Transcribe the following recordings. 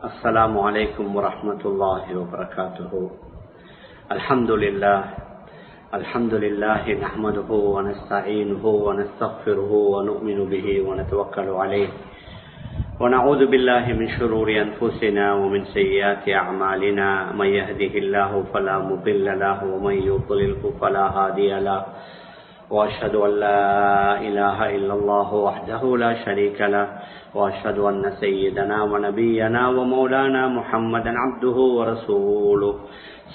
السلام عليكم ورحمة الله وبركاته. الحمد لله. الحمد لله نحمده ونستعينه ونستغفره ونؤمن به ونتوكل عليه. ونعوذ بالله من شرور أنفسنا ومن سيئات أعمالنا. من يهده الله فلا مضل له ومن يضلله فلا هادي له. وأشهد أن لا إله إلا الله وحده لا شريك له. وأشهد أن سيدنا ونبينا ومولانا محمدا عبده ورسوله.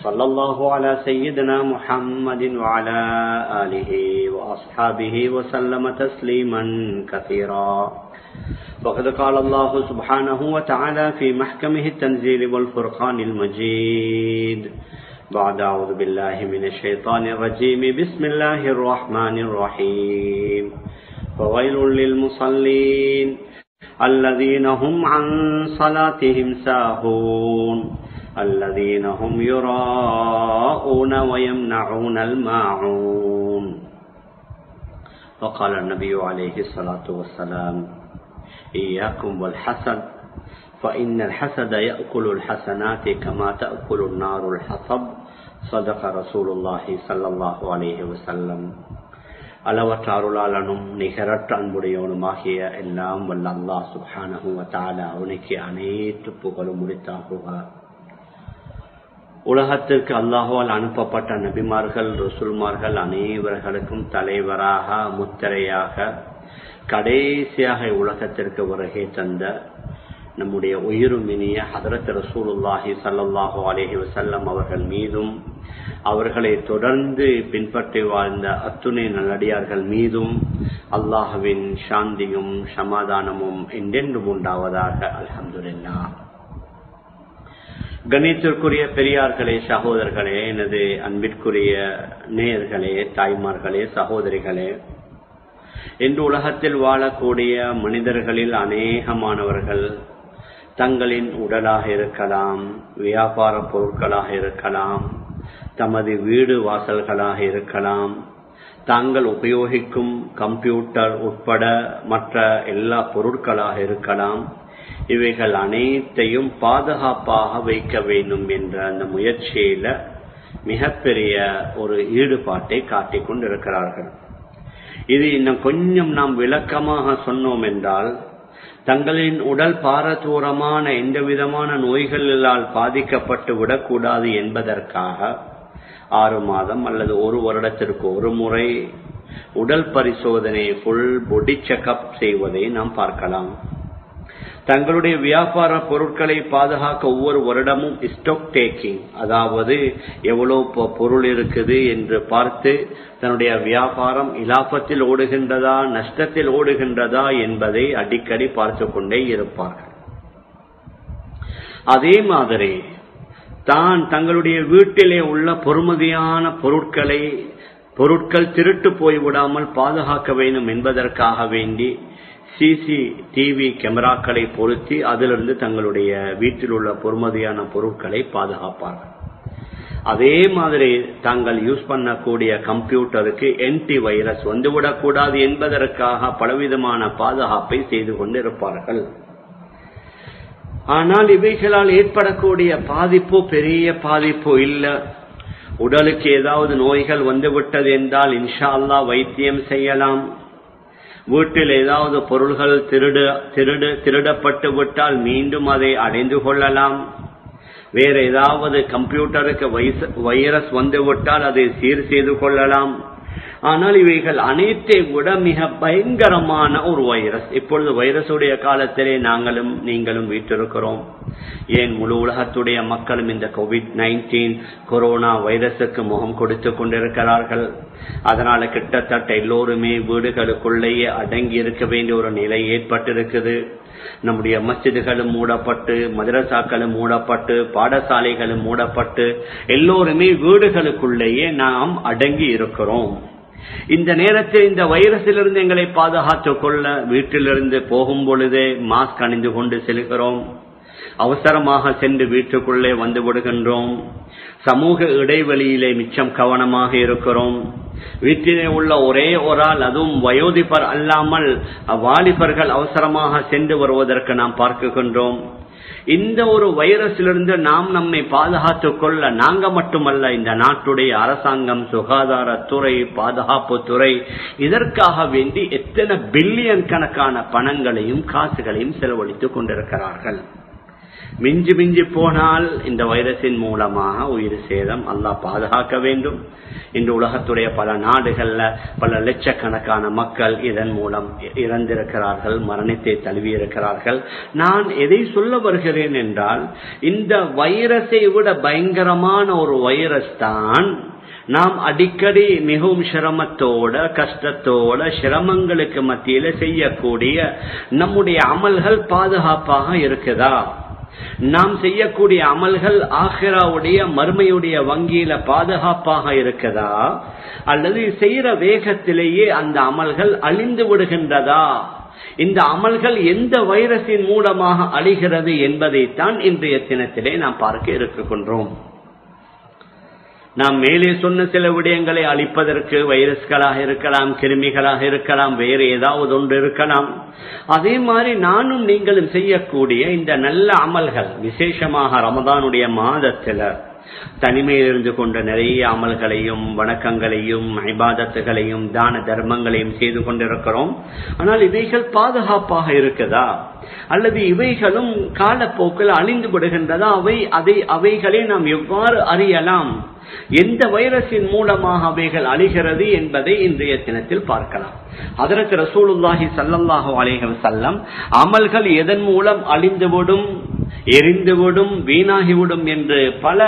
صلى الله على سيدنا محمد وعلى آله وأصحابه وسلم تسليما كثيرا. وقد قال الله سبحانه وتعالى في محكمه التنزيل والفرقان المجيد. بعد أعوذ بالله من الشيطان الرجيم. بسم الله الرحمن الرحيم. فويل للمصلين. الذين هم عن صلاتهم ساهون. الذين هم يراءون ويمنعون الماعون. وقال النبي عليه الصلاة والسلام إياكم والحسد فإن الحسد يأكل الحسنات كما تأكل النار الحطب. صدق رسول الله صلى الله عليه وسلم. அளவற்றாருளாளனும் நிகரற்ற அன்புடையவனுமாகிய எல்லாம் வல்ல அல்லா சுபானகுவத்தால அவனுக்கு அனைத்து புகழும் முடித்தாகுக உலகத்திற்கு அல்லாஹுவால் அனுப்பப்பட்ட நபிமார்கள் ரசூல்மார்கள் அனைவர்களுக்கும் தலைவராக முத்திரையாக கடைசியாக உலகத்திற்கு வருகை தந்த நம்முடைய உயிருமினிய ஹதரத் ரசூலுல்லாஹி சல்லாஹூ அலேஹி வசல்லம் அவர்கள் மீதும் அவர்களை தொடர்ந்து பின்பற்றி வாழ்ந்த அத்துணை நல்லடியார்கள் மீதும் அல்லாஹுவின் சாந்தியும் சமாதானமும் என்றென்றும் உண்டாவதாக அலமதுல்லா கணித்திற்குரிய பெரியார்களே சகோதரர்களே எனது அன்பிற்குரிய நேயர்களே தாய்மார்களே சகோதரிகளே இன்று உலகத்தில் வாழக்கூடிய மனிதர்களில் அநேகமானவர்கள் தங்களின் உடலாக இருக்கலாம் வியாபார பொருட்களாக இருக்கலாம் தமது வீடு வாசல்களாக இருக்கலாம். தாங்கள் உபயோகிக்கும் கம்ப்யூட்டர் உட்பட மற்ற எல்லா பொருட்களாக இருக்கலாம். இவைகள் அனைத்தையும் பாதுகாப்பாக வைக்க வேண்டும் என்ற அந்த முயற்சியில மிகப்பெரிய ஒரு ஈடுபாட்டை காட்டிக் கொண்டிருக்கிறார்கள். இது இன்னும் கொஞ்சம் நாம் விளக்கமாக சொன்னோம் என்றால் தங்களின் உடல் பாரதூரமான எந்த விதமான நோய்களால் பாதிக்கப்பட்டு விடக்கூடாது என்பதற்காக ஆறு மாதம் அல்லது ஒரு வருடத்திற்கு ஒரு முறை உடல் பரிசோதனை ஃபுல் பொடி செக்அப் செய்வதை நாம் பார்க்கலாம். தங்களுடைய வியாபார பொருட்களை பாதுகாக்க ஒவ்வொரு வருடமும் ஸ்டாக் டேக்கிங் அதாவது எவ்வளவு பொருள் இருக்குது என்று பார்த்து தன்னுடைய வியாபாரம் இலாபத்தில் ஓடுகின்றதா நஷ்டத்தில் ஓடுகின்றதா என்பதை அடிக்கடி பார்த்து கொண்டே இருப்பார்கள். அதே மாதிரி தான் தங்களுடைய வீட்டிலே உள்ள பொறுமதியான பொருட்களை பொருட்கள் திருட்டு போய்விடாமல் பாதுகாக்க வேண்டும் என்பதற்காக வேண்டி சிசி டிவி கேமராக்களை பொருத்தி அதிலிருந்து தங்களுடைய வீட்டில் உள்ள பொறுமதியான பொருட்களை பாதுகாப்பார்கள். அதே மாதிரி தாங்கள் யூஸ் பண்ணக்கூடிய கம்ப்யூட்டருக்கு என்டி வைரஸ் வந்துவிடக்கூடாது என்பதற்காக பலவிதமான பாதுகாப்பை செய்து கொண்டிருப்பார்கள். ஆனால் இவைகளால் ஏற்படக்கூடிய பாதிப்பு பெரிய பாதிப்பு இல்லை. உடலுக்கு ஏதாவது நோய்கள் வந்துவிட்டது என்றால் இன்ஷா அல்லா வைத்தியம் செய்யலாம். வீட்டில் ஏதாவது பொருள்கள் திருடு திருடு திருடப்பட்டு விட்டால் மீண்டும் அதை அடைந்து கொள்ளலாம். வேற ஏதாவது கம்ப்யூட்டருக்கு வைரஸ் வந்துவிட்டால் அதை சீர் செய்து கொள்ளலாம். ஆனால் இவைகள் அனைத்தை விட மிக பயங்கரமான ஒரு வைரஸ். இப்பொழுது வைரஸுடைய காலத்திலே நாங்களும் நீங்களும் வீட்டிருக்கிறோம். ஏன் முழு உலகத்துடைய மக்களும் இந்த கோவிட் நைன்டீன் கொரோனா வைரஸுக்கு முகம் கொடுத்து கொண்டிருக்கிறார்கள்? அதனால கிட்டத்தட்ட எல்லோருமே வீடுகளுக்குள்ளேயே அடங்கி இருக்க வேண்டிய ஒரு நிலை ஏற்பட்டிருக்குது. நம்முடைய மஸ்ஜிதுகளும் மூடப்பட்டு மதரசாக்களும் மூடப்பட்டு பாடசாலைகளும் மூடப்பட்டு எல்லோருமே வீடுகளுக்குள்ளேயே நாம் அடங்கி இருக்கிறோம். இந்த நேரத்தில் இந்த வைரஸிலிருந்து எங்களை பாதுகாத்துக் கொள்ள வீட்டிலிருந்து போகும் பொழுதே மாஸ்க் அணிந்து கொண்டு செல்கிறோம். அவசரமாக சென்று வீட்டுக்குள்ளே வந்து விடுகின்றோம். சமூக இடைவெளியிலே மிச்சம் கவனமாக இருக்கிறோம். வீட்டிலே உள்ள ஒரே ஒரு ஆள் அதுவும் வயோதிபர் அல்லாமல் வாலிபர்கள் அவசரமாக சென்று வருவதற்கு நாம் பார்க்குகின்றோம். இந்த ஒரு வைரஸிலிருந்து நாம் நம்மை பாதுகாத்துக் கொள்ள நாங்க மட்டுமல்ல இந்த நாட்டுடைய அரசாங்கம் சுகாதாரத்துறை பாதுகாப்பு துறை இதற்காக வேண்டி எத்தனை பில்லியன் கணக்கான பணங்களையும் காசுகளையும் செலவழித்துக் கொண்டிருக்கிறார்கள். மிஞ்சி மிஞ்சி போனால் இந்த வைரஸின் மூலமாக உயிர் சேதம் அல்லாஹ் பாதுகாக்க வேண்டும். இன்று உலகத்துடைய பல நாடுகள்ல பல லட்சக்கணக்கான மக்கள் இதன் மூலம் இறந்திருக்கிறார்கள் மரணத்தை தழுவியிருக்கிறார்கள். நான் எதை சொல்ல வருகிறேன் என்றால் இந்த வைரஸை விட பயங்கரமான ஒரு வைரஸ் தான் நாம் அடிக்கடி மிகவும் சிரமத்தோட கஷ்டத்தோட சிரமங்களுக்கு மத்தியில செய்யக்கூடிய நம்முடைய அமல்கள் பாதுகாப்பாக இருக்குதா? நாம் செய்யக்கூடிய அமல்கள் ஆஹிராவுடைய மறுமையுடைய வங்கியில பாதுகாப்பாக இருக்கதா? அல்லது செய்யற வேகத்திலேயே அந்த அமல்கள் அழிந்து விடுகின்றதா? இந்த அமல்கள் எந்த வைரஸின் மூலமாக அழிகிறது என்பதைத்தான் இன்றைய தினத்திலே நாம் பார்க்க இருக்கின்றோம். நாம் மேலே சொன்ன சில விடயங்களை அழிப்பதற்கு வைரஸ்களாக இருக்கலாம் கிருமிகளாக இருக்கலாம் வேறு ஏதாவது ஒன்று இருக்கலாம். அதே மாதிரி நானும் நீங்களும் செய்யக்கூடிய இந்த நல்ல அமல்கள் விசேஷமாக ரமதானுடைய மாதத்துல தனிமையில் இருந்து கொண்ட நிறைய அமல்களையும் வணக்கங்களையும் ஐபாதத்துகளையும் தான தர்மங்களையும் செய்து கொண்டிருக்கிறோம். ஆனால் இவைகள் பாதுகாப்பாக இருக்குதா? அல்லது இவைகளும் காலப்போக்கில் அழிந்து விடுகின்றதா? அவை அதை அவைகளை நாம் எவ்வாறு அறியலாம்? எந்த வைரஸின் மூலமாக அவைகள் அழிகிறது என்பதை இன்றைய தினத்தில் பார்க்கலாம். அதற்கு ரசூலுல்லாஹி சல்லாஹு அலேஹம் செல்லம் அமல்கள் எதன் மூலம் அழிந்துவிடும்? எரிந்துவிடும் வீணாகிவிடும் என்று பல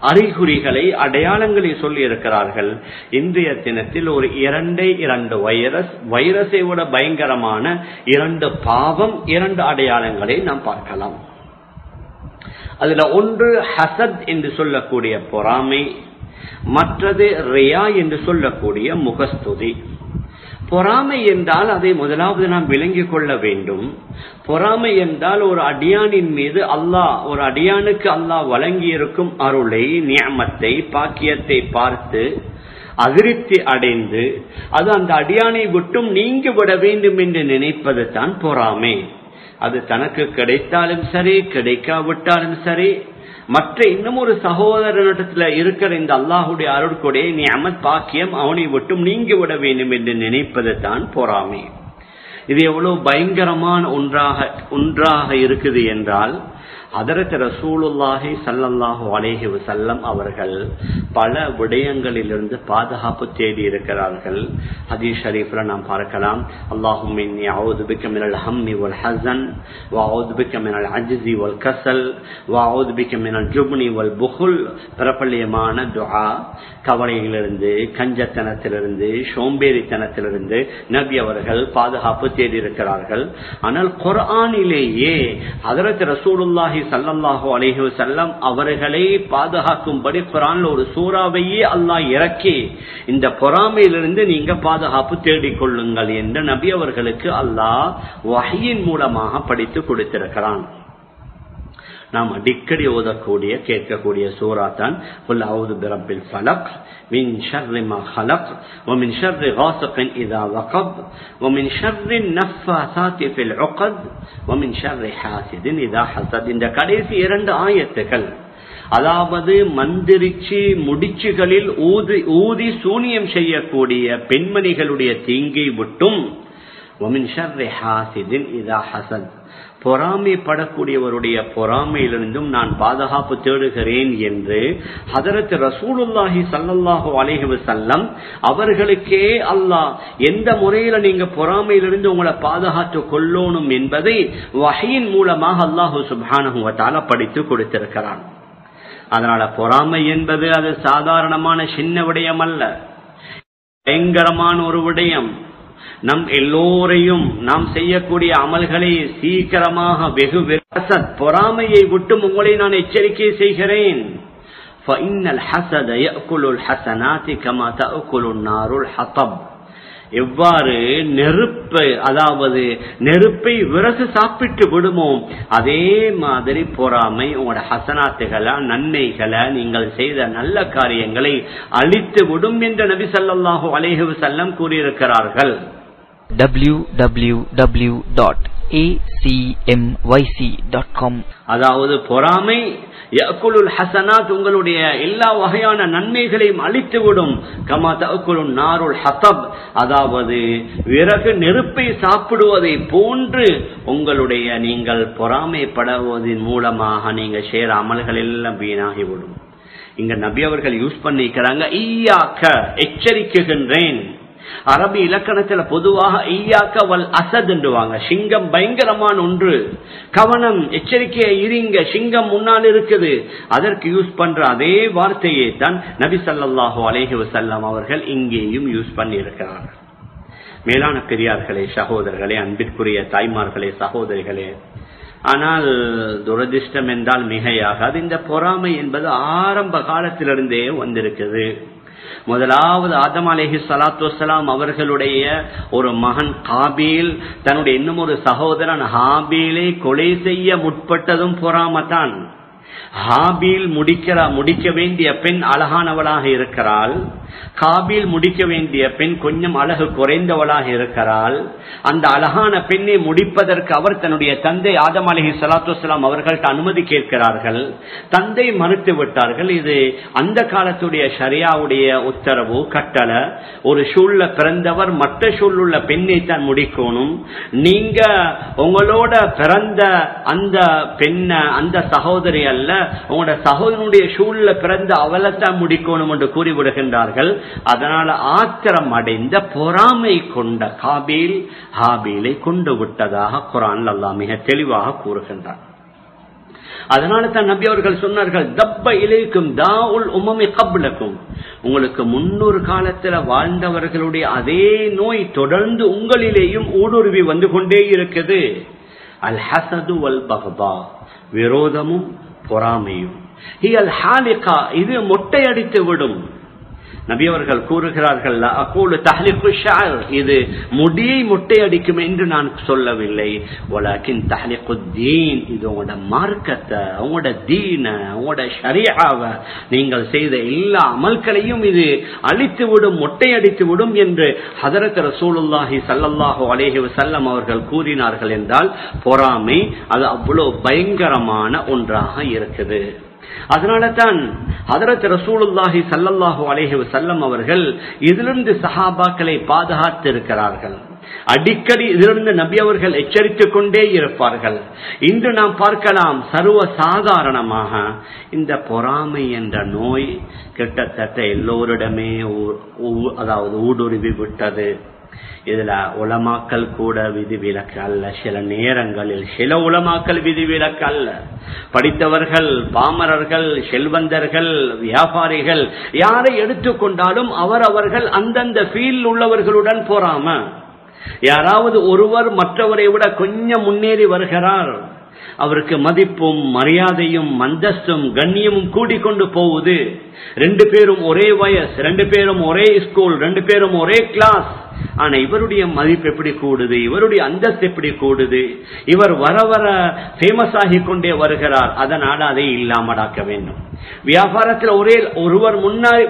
அறிகுறிகளை அடையாளங்களை சொல்லி இருக்கிறார்கள் இன்றைய தினத்தில் ஒரு இரண்டே இரண்டு வைரஸ் வைரஸை விட பயங்கரமான இரண்டு பாவம் இரண்டு அடையாளங்களை நாம் பார்க்கலாம். அதுல ஒன்று ஹசத் என்று சொல்லக்கூடிய பொறாமை மற்றது ரியா என்று சொல்லக்கூடிய முகஸ்துதி. பொறாமை என்றால் அதை முதலாவது நாம் விளங்கிக் கொள்ள வேண்டும். பொறாமை என்றால் ஒரு அடியானின் மீது அல்லாஹ் ஒரு அடியானுக்கு அல்லாஹ் வழங்கி இருக்கும் அருளை நியமத்தை பாக்கியத்தை பார்த்து அதிருப்தி அடைந்து அது அந்த அடியானை விட்டும் நீங்கி விட வேண்டும் என்று நினைப்பது தான் பொறாமை. அது தனக்கு கிடைத்தாலும் சரி கிடைக்காவிட்டாலும் சரி மற்ற இன்னும் ஒரு சகோதரனிடத்துல இருக்கிற இந்த அல்லாஹுடைய அருட்கொடைய நீ அமத் பாக்கியம் அவனை விட்டும் நீங்கி விட வேண்டும் என்று நினைப்பது தான் பொறாமை. இது எவ்வளவு பயங்கரமான ஒன்றாக ஒன்றாக இருக்குது என்றால் அதற்கு ரசூலுல்லாஹி சல்லல்லாஹு அலேஹி வசல்லம் அவர்கள் பல விடயங்களிலிருந்து பாதுகாப்பு தேடி இருக்கிறார்கள். ஹதீஸ் ஷரீஃப்ல நாம் பார்க்கலாம். அல்லாஹும் இன்னி அவுது பிக்க மினல் ஹம்மி வல் ஹசன் வஅவுது பிக்க மினல் அஜ்ஸி வல் கஸல் வஅவுது பிக்க மினல் ஜுப்னி வல் புகுல் பிரபல்யமான துஆ கவலையிலிருந்து கஞ்சத்தனத்திலிருந்து சோம்பேறித்தனத்திலிருந்து நபி அவர்கள் பாதுகாப்பு தேடி இருக்கிறார்கள். ஆனால் குரானிலேயே அதற்கு ரசூலுல்லாஹி சல்லல்லாஹோ அலேஹோ செல்லம் அவர்களை பாதுகாக்கும்படி குரான்ல ஒரு சூறாவையே அல்லாஹ் இறக்கி இந்த பொறாமையிலிருந்து நீங்க பாதுகாப்பு தேடிக்கொள்ளுங்கள் என்று நபி அவர்களுக்கு அல்லாஹ் வகையின் மூலமாக படித்து கொடுத்திருக்கிறான். நாம் அடிக்கடி ஓதக்கூடிய கேட்கக்கூடிய சூறா தான் குல் அவுது பிரபில் ஃபலக் من شر ما خلق ومن شر غاسق إذا وقب ومن شر النفاثات في العقد ومن شر حاسد إذا حسد இந்த கடைசி இரண்டு ஆயத்துகள் அதாவது மந்திரிச்சு முடிச்சுகளில் ஊதி ஊதி சூனியம் செய்யக்கூடிய பெண்மணிகளுடைய தீங்கை விட்டும் ومن شر حاسد إذا حسد பொறாமைப்படக்கூடியவருடைய பொறாமையிலிருந்தும் நான் பாதுகாப்பு தேடுகிறேன் என்று ஹதரத் ரசூலுல்லாஹி சல்லல்லாஹு அலைஹி சல்லம் அவர்களுக்கே அல்லாஹ் எந்த முறையில நீங்க பொறாமையிலிருந்து உங்களை பாதுகாத்து கொள்ளணும் என்பதை வகையின் மூலமாக அல்லாஹு சுப்ஹானஹு வ படித்து கொடுத்திருக்கிறான். அதனால பொறாமை என்பது அது சாதாரணமான சின்ன விடயம் அல்ல. பயங்கரமான ஒரு விடயம். நம் எல்லோரையும் நாம் செய்யக்கூடிய அமல்களை சீக்கிரமாக வெகு ஹசத் பொறாமையை விட்டு உங்களை நான் எச்சரிக்கை செய்கிறேன். எவ்வாறு நெருப்பு அதாவது நெருப்பை விறகு சாப்பிட்டு விடுமோ அதே மாதிரி பொறாமை உங்களோட ஹசனாத்துகளை நன்மைகளை நீங்கள் செய்த நல்ல காரியங்களை அழித்து விடும் என்று நபி சல்லாஹூ அலேஹு செல்லம் கூறியிருக்கிறார்கள். www.acmyc.com அதாவது பொறாமை யக்குலுல் ஹசனாத் உங்களுடைய எல்லா வகையான நன்மைகளையும் அழித்துவிடும். கமா தகுலு நாருல் ஹசப் அதாவது விறகு நெருப்பை சாப்பிடுவதை போன்று உங்களுடைய நீங்கள் பொறாமைப்படுவதன் மூலமாக நீங்கள் சேர அமல்கள் எல்லாம் வீணாகிவிடும். இங்க நபி அவர்கள் யூஸ் பண்ணிக்கிறாங்க ஈயாக்க எச்சரிக்குகின்றேன். அரபி இலக்கணத்துல பொதுவாக ஈயாக்க வல் அசத் என்றுவாங்க. சிங்கம் பயங்கரமான ஒன்று. கவனம் எச்சரிக்கையை இருங்க. சிங்கம் முன்னால் இருக்குது. அதற்கு யூஸ் பண்ற அதே வார்த்தையை தான் நபி ஸல்லல்லாஹு அலேஹி வசல்லாம் அவர்கள் இங்கேயும் யூஸ் பண்ணி இருக்கிறார்கள் மேலான பெரியார்களே சகோதரர்களே அன்பிற்குரிய தாய்மார்களே சகோதரிகளே ஆனால் துரதிர்ஷ்டம் என்றால் மிகையாகாது. இந்த பொறாமை என்பது ஆரம்ப காலத்திலிருந்தே வந்திருக்குது. முதலாவது ஆதம் அலேஹி சலாத்து வலாம் அவர்களுடைய ஒரு மகன் காபீல் தன்னுடைய இன்னும் ஒரு சகோதரன் ஹாபீலை கொலை செய்ய முற்பட்டதும் பொறாமத்தான். ஹாபீல் முடிக்கிற முடிக்க வேண்டிய பெண் அழகானவளாக இருக்கிறாள். காபில் முடிக்க வேண்டிய பெண் கொஞ்சம் அழகு குறைந்தவளாக இருக்கிறாள். அந்த அழகான பெண்ணை முடிப்பதற்கு அவர் தன்னுடைய தந்தை ஆதம் அலஹி சலாத்துலாம் அவர்கள்ட்ட அனுமதி கேட்கிறார்கள். தந்தை மறுத்து விட்டார்கள். இது அந்த காலத்துடைய ஷரியாவுடைய உத்தரவு கட்டளை. ஒரு சூழ்ல பிறந்தவர் மற்ற சூழ்லுள்ள பெண்ணை தான் முடிக்கணும். நீங்க உங்களோட பிறந்த அந்த பெண்ண அந்த சகோதரி அல்ல உங்களோட சகோதரனுடைய சூழ்ல பிறந்த அவளைத்தான் முடிக்கணும் என்று கூறிவிடுகின்றார்கள். அதனால ஆத்திரம் அடைந்த பொறாமை கொண்ட காபீல் ஹாபீலை கொண்டு விட்டதாக குரான் அல்லா மிக தெளிவாக கூறுகின்றார் அதனால தான் நபி அவர்கள் சொன்னார்கள் தப்ப இலைக்கும் தாவுல் உமமை கப்லக்கும் உங்களுக்கு முன்னொரு காலத்துல வாழ்ந்தவர்களுடைய அதே நோய் தொடர்ந்து உங்களிலேயும் ஊடுருவி வந்து கொண்டே இருக்குது. அல் ஹசது அல் பகபா விரோதமும் பொறாமையும். ஹியல் ஹாலிகா இது மொட்டையடித்து விடும். நபி அவர்கள் கூறுகிறார்கள் அகோலு தஹ்லிக்கு ஷார் இது முடியை மொட்டையடிக்கும் என்று நான் சொல்லவில்லை. உலகின் தஹ்லிக்கு தீன். இது உங்களோட மார்க்கத்தை உங்களோட தீன உங்களோட ஷரியாவை நீங்கள் செய்த எல்லா அமல்களையும் இது அழித்து விடும் முட்டையடித்து விடும் என்று ஹதரத் ரசூலுல்லாஹி சல்லல்லாஹு அலேஹி வசல்லம் அவர்கள் கூறினார்கள் என்றால் பொறாமை அது அவ்வளவு பயங்கரமான ஒன்றாக இருக்குது. அதனால தான் ஹதரத் ரசூலுல்லாஹி சல்லல்லாஹு அலேஹி வஸல்லம் அவர்கள் இதிலிருந்து சஹாபாக்களை பாதுகாத்து இருக்கிறார்கள் அடிக்கடி இதிலிருந்து நபி அவர்கள் எச்சரித்துக் கொண்டே இருப்பார்கள். இன்று நாம் பார்க்கலாம் சர்வ சாதாரணமாக இந்த பொறாமை என்ற நோய் கிட்டத்தட்ட எல்லோரிடமே அதாவது ஊடுருவி விட்டது இதுல உலமாக்கல் கூட விதிவிலக்கு அல்ல. சில நேரங்களில் சில உலமாக்கல் விதிவிலக்கு அல்ல. படித்தவர்கள் பாமரர்கள் செல்வந்தர்கள் வியாபாரிகள் யாரை எடுத்துக்கொண்டாலும் அவர் அவர்கள் அந்தந்த ஃபீல்ட் உள்ளவர்களுடன் போறாம யாராவது ஒருவர் மற்றவரை விட கொஞ்சம் முன்னேறி வருகிறார். அவருக்கு மதிப்பும் மரியாதையும் மந்தஸ்தும் கண்ணியமும் கூடிக்கொண்டு போகுது ரெண்டு பேரும் ஒரே வயசு ரெண்டு பேரும் ஒரே ஸ்கூல் ரெண்டு பேரும் ஒரே கிளாஸ் ஆனா இவருடைய மதிப்பு எப்படி கூடுது? இவருடைய அந்தஸ்து எப்படி கூடுது? இவர் வர வர ஃபேமஸ் ஆகி கொண்டே வருகிறார். அதனால அதை இல்லாமடாக்க வேண்டும். வியாபாரத்தில் ஒரே ஒருவர்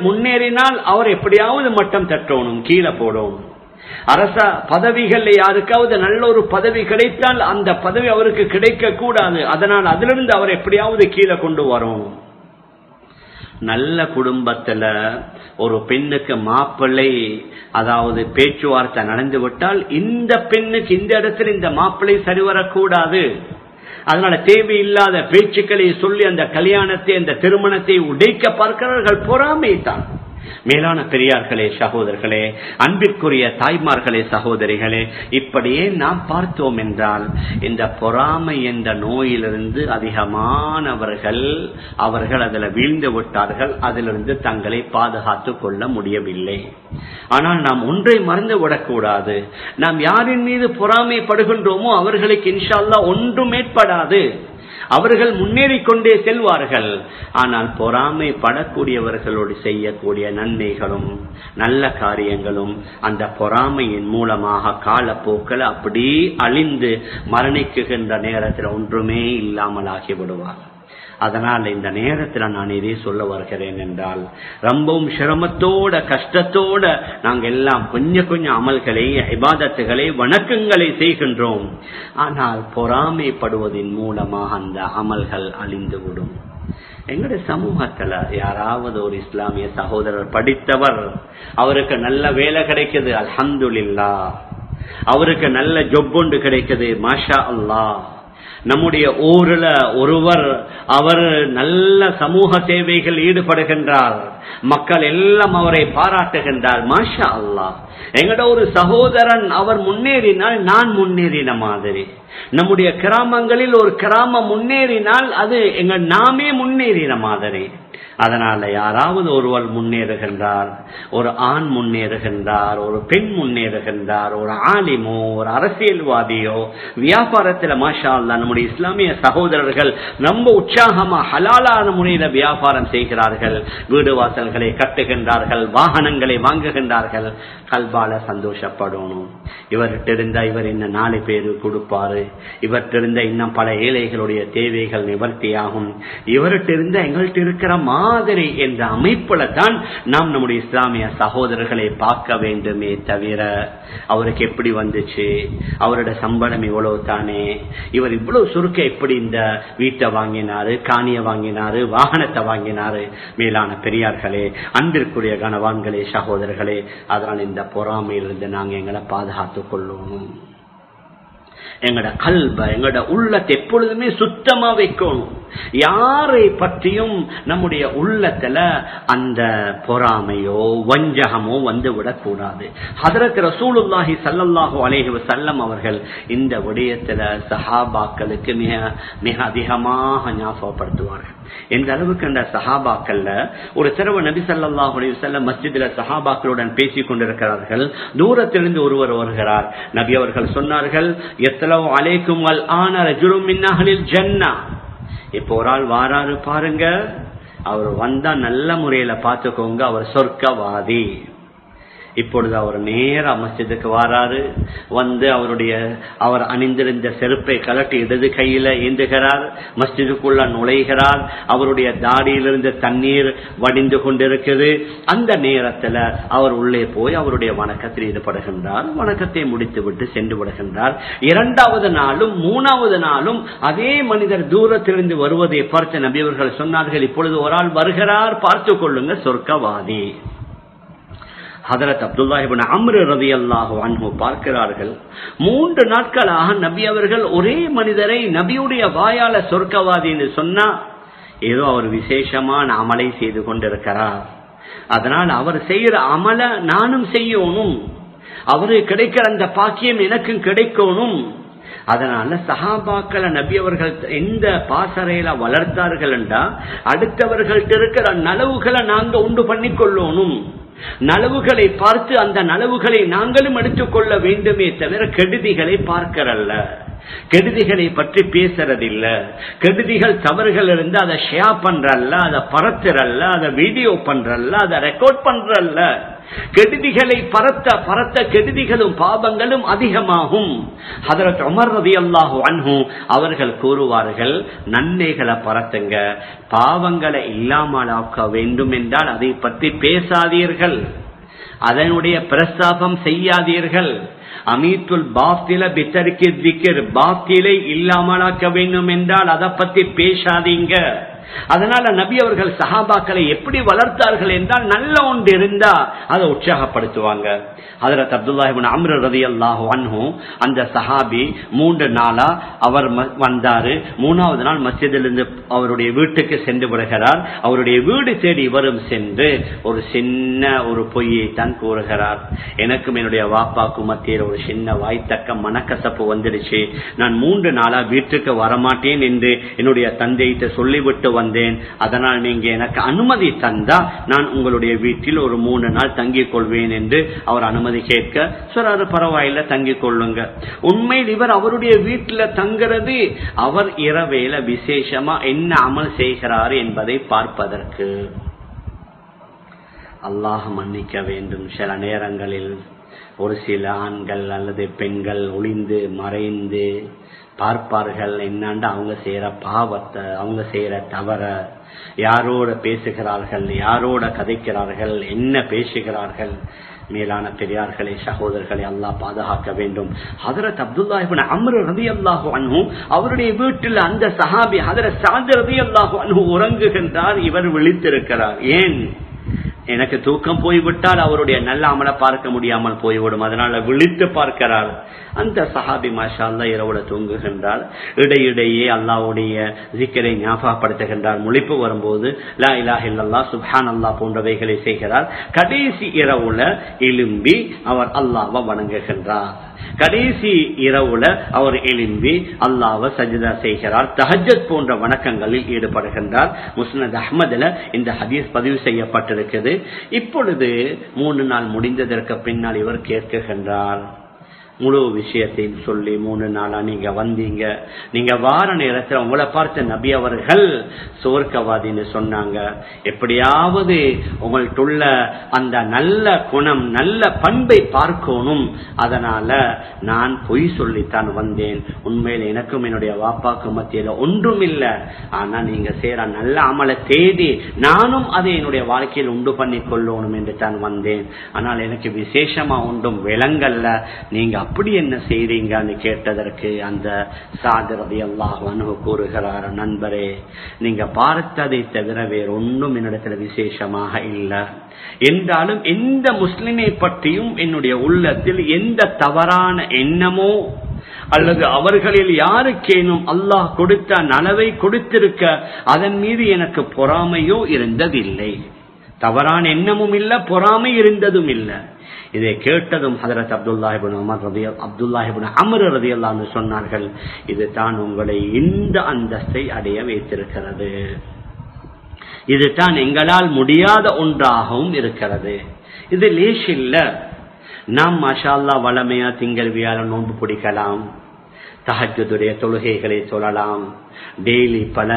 முன்னேறினால் அவர் எப்படியாவது மட்டம் தட்டணும் கீழே போடணும். அரச பதவிகள் யாருக்காவது நல்ல ஒரு பதவி கிடைத்தால் அந்த பதவி அவருக்கு கிடைக்க கூடாது அதனால் அதிலிருந்து அவர் எப்படியாவது கீழே கொண்டு வரும். நல்ல குடும்பத்துல ஒரு பெண்ணுக்கு மாப்பிள்ளை அதாவது பேச்சுவார்த்தை நடந்து விட்டால் இந்த பெண்ணுக்கு இந்த இடத்துல இந்த மாப்பிள்ளை சரிவரக்கூடாது அதனால தேவையில்லாத பேச்சுக்களை சொல்லி அந்த கல்யாணத்தை அந்த திருமணத்தை உடைக்க பார்க்கிறார்கள் பொறாமை தான் மேலான பெரியார்களே சகோதரர்களே அன்பிற்குரிய தாய்மார்களே சகோதரிகளே இப்படியே நாம் பார்த்தோம் என்றால் இந்த பொறாமை என்ற நோயிலிருந்து அதிகமானவர்கள் அவர்கள் அதில் வீழ்ந்து விட்டார்கள் அதிலிருந்து தங்களை பாதுகாத்துக் கொள்ள முடியவில்லை. ஆனால் நாம் ஒன்றை மறந்து விடக்கூடாது. நாம் யாரின் மீது பொறாமைப்படுகின்றோமோ அவர்களுக்கு இன்ஷால்லா ஒன்றும் ஏற்படாது. அவர்கள் முன்னேறி கொண்டே செல்வார்கள். ஆனால் பொறாமை படக்கூடியவர்களோடு செய்யக்கூடிய நன்மைகளும் நல்ல காரியங்களும் அந்த பொறாமையின் மூலமாக காலப்போக்கில் அப்படி அழிந்து மரணிக்குகின்ற நேரத்தில் ஒன்றுமே இல்லாமல் ஆகிவிடுவார்கள் அதனால் இந்த நேரத்தில் நான் இதே சொல்ல வருகிறேன் என்றால் ரொம்பவும் சிரமத்தோட கஷ்டத்தோட நாங்கள் எல்லாம் கொஞ்சம் கொஞ்சம் அமல்களை இபாதத்துகளை வணக்கங்களை செய்கின்றோம். ஆனால் பொறாமைப்படுவதன் மூலமாக அந்த அமல்கள் அழிந்துவிடும். எங்களுடைய சமூகத்துல யாராவது ஒரு இஸ்லாமிய சகோதரர் படித்தவர் அவருக்கு நல்ல வேலை கிடைக்குது அல்ஹம்துலில்லா. அவருக்கு நல்ல ஜொப் ஒன்று கிடைக்குது மாஷா அல்லாஹ். நம்முடைய ஊரில் ஒருவர் அவர் நல்ல சமூக சேவைகள் ஈடுபடுகின்றார். மக்கள் எல்லாம் அவரை பாராட்டுகின்றார். மாஷா அல்லாஹ். எங்கட ஒரு சகோதரன் அவர் முன்னேறினால் நான் முன்னேறின மாதிரி. நம்முடைய கிராமங்களில் ஒரு கிராமம் முன்னேறினால் அது எங்க நாமே முன்னேறின மாதிரி. அதனால யாராவது ஒருவர் முன்னேறுகின்றார் ஒரு ஆண் முன்னேறுகின்றார் ஒரு பெண் முன்னேறுகின்றார் ஒரு ஆலிமோ ஒரு அரசியல்வாதியோ வியாபாரத்தில் மாஷா அல்லா நம்முடைய இஸ்லாமிய சகோதரர்கள் ரொம்ப உற்சாகமா ஹலாலான முறையில வியாபாரம் செய்கிறார்கள். வீடு வாசல்களை கட்டுகின்றார்கள் வாகனங்களை வாங்குகின்றார்கள். கல்பால சந்தோஷப்படணும். இவர்கிட்ட இருந்தா இவர் இன்னும் நாலு பேரு கொடுப்பாரு. இவர்கிட்ட இருந்த இன்னும் பல ஏழைகளுடைய தேவைகள் நிவர்த்தியாகும். இவர்கிட்ட இருந்த எங்கள்கிட்ட இருக்கிற மாதிரி என்ற அமைப்புல தான் நாம் நம்முடைய இஸ்லாமிய சகோதரர்களை பார்க்க வேண்டுமே தவிர அவருக்கு எப்படி வந்துச்சு? அவரோட சம்பளம் இவ்வளவு தானே இவர் இவ்வளவு சுருக்க எப்படி இந்த வீட்டை வாங்கினாரு காணிய வாங்கினாரு வாகனத்தை வாங்கினாரு? மேலான பெரியார்களே அன்பிற்குரிய கனவான்களே சகோதரர்களே அதனால் இந்த பொறாமையிலிருந்து நாங்க எங்களை பாதுகாத்துக் கொள்ளணும். எங்களோட கல்ப எங்களோட உள்ளத்தை எப்பொழுதுமே சுத்தமா வைக்கணும். யாரை பற்றியும் நம்முடைய உள்ளத்துல அந்த பொறாமையோ வஞ்சகமோ வந்து விடக்கூடாது ஹதரத் ரசூலுல்லாஹி சல்லல்லாஹு அலேஹி வசல்லம் அவர்கள் இந்த விடயத்துல சஹாபாக்களுக்கு மிக மிக அதிகமாக ஞாபகப்படுத்துவார்கள். எந்த அளவுக்கு அந்த சஹாபாக்கள்ல ஒரு தடவை நபி சல்லாஹ் செல்ல மஸ்ஜிதுல சஹாபாக்களுடன் பேசிக் கொண்டிருக்கிறார்கள். தூரத்திலிருந்து ஒருவர் வருகிறார். நபி அவர்கள் சொன்னார்கள் எத்தலவு அலைக்கும் அல் ஆன ரஜுலும் இப்போ ஒரு ஆள் வாராரு பாருங்க. அவர் வந்தா நல்ல முறையில பாத்துக்கோங்க அவர் சொர்க்கவாதி. இப்பொழுது அவர் நேர மஸ்ஜிதுக்கு வாராரு. வந்து அவருடைய அவர் அணிந்திருந்த செருப்பை கலட்டி இடது கையில ஏந்துகிறார். மஸ்ஜிதுக்குள்ள நுழைகிறார். அவருடைய தாடியிலிருந்து தண்ணீர் வடிந்து கொண்டிருக்குது அந்த நேரத்துல அவர் உள்ளே போய் அவருடைய வணக்கத்தில் ஈடுபடுகின்றார். வணக்கத்தை முடித்து விட்டு சென்று விடுகின்றார். இரண்டாவது நாளும் மூணாவது நாளும் அதே மனிதர் தூரத்திலிருந்து வருவதை பார்த்த நபியவர்கள் சொன்னார்கள் இப்பொழுது ஒரு ஆள் வருகிறார். பார்த்து கொள்ளுங்க சொர்க்கவாதி. ஹதரத் அப்துல்லாஹிபின் அம்ரு ரவி அல்லாஹு அன்பு பார்க்கிறார்கள் மூன்று நாட்களாக நபி அவர்கள் ஒரே மனிதரை நபியுடைய வாயால சொர்க்கவாதி என்று சொன்னா ஏதோ அவர் விசேஷமான அமலை செய்து கொண்டிருக்கிறார். அதனால் அவர் செய்யற அமல நானும் செய்யணும் அவரு கிடைக்கிற அந்த பாக்கியம் எனக்கும் கிடைக்கணும். அதனால சஹாபாக்களை நபி அவர்கள் எந்த பாசறையில வளர்த்தார்கள் என்றா அடுத்தவர்கள்ட்ட இருக்கிற நலவுகளை நாங்க உண்டு பண்ணி கொள்ளணும் நலவுகளை பார்த்து அந்த நலவுகளை நாங்களும் எடுத்துக்கொள்ள வேண்டுமே தவிர கெடுதிகளை பார்க்கிறல்ல. கெடுதிகளை பற்றி பேசுறதில்ல. கெடுதிகள் தவறுகள் இருந்து அதை ஷேர் பண்றல்ல அதை பரத்துறல்ல அதை வீடியோ பண்றல்ல அதை ரெக்கார்ட் பண்றல்ல. கெடுதிகளை பரத்த பரத்த கெடுதிகளும் பாபங்களும் அதிகமாகும். அதற்கு உமர் ரதி அல்லாஹு அன்ஹு அவர்கள் கூறுவார்கள் நன்மைகளை பரத்துங்க. பாவங்களை இல்லாமலாக்க வேண்டும் என்றால் அதை பற்றி பேசாதீர்கள். அதனுடைய பிரஸ்தாபம் செய்யாதீர்கள். அமீத்துல் பாப்தில பித்தருக்கு திக்கர். பாப்திலை இல்லாமலாக்க வேண்டும் என்றால் அதை பத்தி பேசாதீங்க. அதனால நபி அவர்கள் சஹாபாக்களை எப்படி வளர்த்தார்கள் என்றால் நல்ல ஒன்று இருந்தா அதை உற்சாகப்படுத்துவாங்க. ஹதரத் அப்துல்லாஹிபின் அம்ரு ரதி அல்லாஹு அன்ஹு அந்த சஹாபி மூன்று நாளா அவர் வந்தாரு. மூணாவது நாள் மசிதிலிருந்து அவருடைய வீட்டுக்கு சென்று விடுகிறார். அவருடைய வீடு தேடி இவரும் சென்று ஒரு சின்ன ஒரு பொய்யை தான் கூறுகிறார். எனக்கும் என்னுடைய வாப்பாக்கும் மத்தியில் ஒரு சின்ன வாய்த்தக்க மனக்கசப்பு வந்துடுச்சு. நான் மூன்று நாளா வீட்டுக்கு வரமாட்டேன் என்று என்னுடைய தந்தையிட்ட சொல்லிவிட்டு வந்தேன். அதனால் நீங்க எனக்கு அனுமதி தந்தா நான் உங்களுடைய வீட்டில் ஒரு மூணு நாள் தங்கிக் கொள்வேன் என்று அவர் அனுமதி கேட்க சொல்றாரு பரவாயில்ல தங்கிக் கொள்ளுங்க. உண்மையில் இவர் அவருடைய வீட்டில் தங்குறது அவர் இரவேல விசேஷமா என்ன அமல் செய்கிறார் என்பதை பார்ப்பதற்கு. அல்லாஹ் மன்னிக்க வேண்டும். சில நேரங்களில் ஒரு சில ஆண்கள் அல்லது பெண்கள் ஒளிந்து மறைந்து பார்ப்பார்கள். என்னாண்டு அவங்க செய்யற பாவத்தை அவங்க செய்யற தவற? யாரோட பேசுகிறார்கள்? யாரோட கதைக்கிறார்கள்? என்ன பேசுகிறார்கள்? மேலான பெரியார்களே சகோதரர்களை அல்லாஹ் பாதுகாக்க வேண்டும். ஹதரத் அப்துல்லாஹிபின் அம்ரு ரதி அல்லாஹு அனு அவருடைய வீட்டில் அந்த சஹாபி ஹதரத் சாத் ரதி அல்லாஹு அனு உறங்குகின்றார். இவர் விழித்திருக்கிறார். ஏன்? எனக்கு தூக்கம் போய்விட்டால் அவருடைய நல்ல அமலை பார்க்க முடியாமல் போய்விடும். அதனால விழித்து பார்க்கிறார். அந்த சஹாபி மாஷா அல்லா இரவுல தூங்குகின்றார் இடையிடையே அல்லாவுடைய சிக்கரை ஞாபகப்படுத்துகின்றார். முழிப்பு வரும்போது லா இலாஹ் இல்லல்லா சுஹான் அல்லா போன்றவைகளை செய்கிறார். கடைசி இரவுல எழும்பி அவர் அல்லாவை வணங்குகின்றார். கடைசி இரவுல அவர் எழும்பி அல்லாவை சஜிதா செய்கிறார். தஹஜத் போன்ற வணக்கங்களில் ஈடுபடுகின்றார். முஸ்னத் அஹமதுல இந்த ஹதீஸ் பதிவு செய்யப்பட்டிருக்கிறது. இப்பொழுது மூணு நாள் முடிந்ததற்கு பின்னால் இவர் கேட்குகின்றார். முழு விஷயத்தையும் சொல்லி மூணு நாளா நீங்க வந்தீங்க. நீங்க வார நேரத்தில் உங்களை பார்த்த நபி அவர்கள் சோர்க்கவாதின்னு சொன்னாங்க. எப்படியாவது உங்கள்கிட்ட அந்த நல்ல குணம் நல்ல பண்பை பார்க்கணும். அதனால நான் பொய் சொல்லித்தான் வந்தேன். உண்மையில் எனக்கும் என்னுடைய வாப்பாக்கு மத்தியில ஒன்றும் இல்லை ஆனா நீங்க செய்யற நல்ல அமலை தேடி நானும் அதை என்னுடைய வாழ்க்கையில் உண்டு பண்ணி கொள்ளணும் என்று தான் வந்தேன். ஆனால் எனக்கு விசேஷமா ஒன்றும் விலங்கல்ல. நீங்க அப்படி என்ன செய்றீங்கன்னு கேட்டதற்கு அந்த சாகரதி அல்லாஹ் அணுகு கூறுகிறார் நண்பரே நீங்க பார்த்ததை தவிர வேற ஒன்றும் என்னிடத்துல விசேஷமாக இல்லை. என்றாலும் எந்த முஸ்லிமை பற்றியும் என்னுடைய உள்ளத்தில் எந்த தவறான எண்ணமோ அல்லது அவர்களில் யாருக்கேனும் அல்லாஹ் கொடுத்த நலவை கொடுத்திருக்க அதன் மீது எனக்கு பொறாமையோ இருந்ததில்லை. தவறான எண்ணமும் இல்லை பொறாமை இருந்ததும் இல்லை. இதை கேட்டதும் ஹதரத் அப்துல்லாஹிபின் அமர் ரதி அப்துல்லாஹிபின் அமர் ரதி அல்லான்னு சொன்னார்கள் இது தான் உங்களை இந்த அந்தஸ்தை அடைய வைத்திருக்கிறது. இது தான் எங்களால் முடியாத ஒன்றாகவும் இருக்கிறது. இது லேஷ் இல்ல. நாம் மஷால்லா வளமையா திங்கள் வியாழ நோன்பு பிடிக்கலாம். தஹஜுடைய தொழுகைகளை சொல்லலாம். டெய்லி பல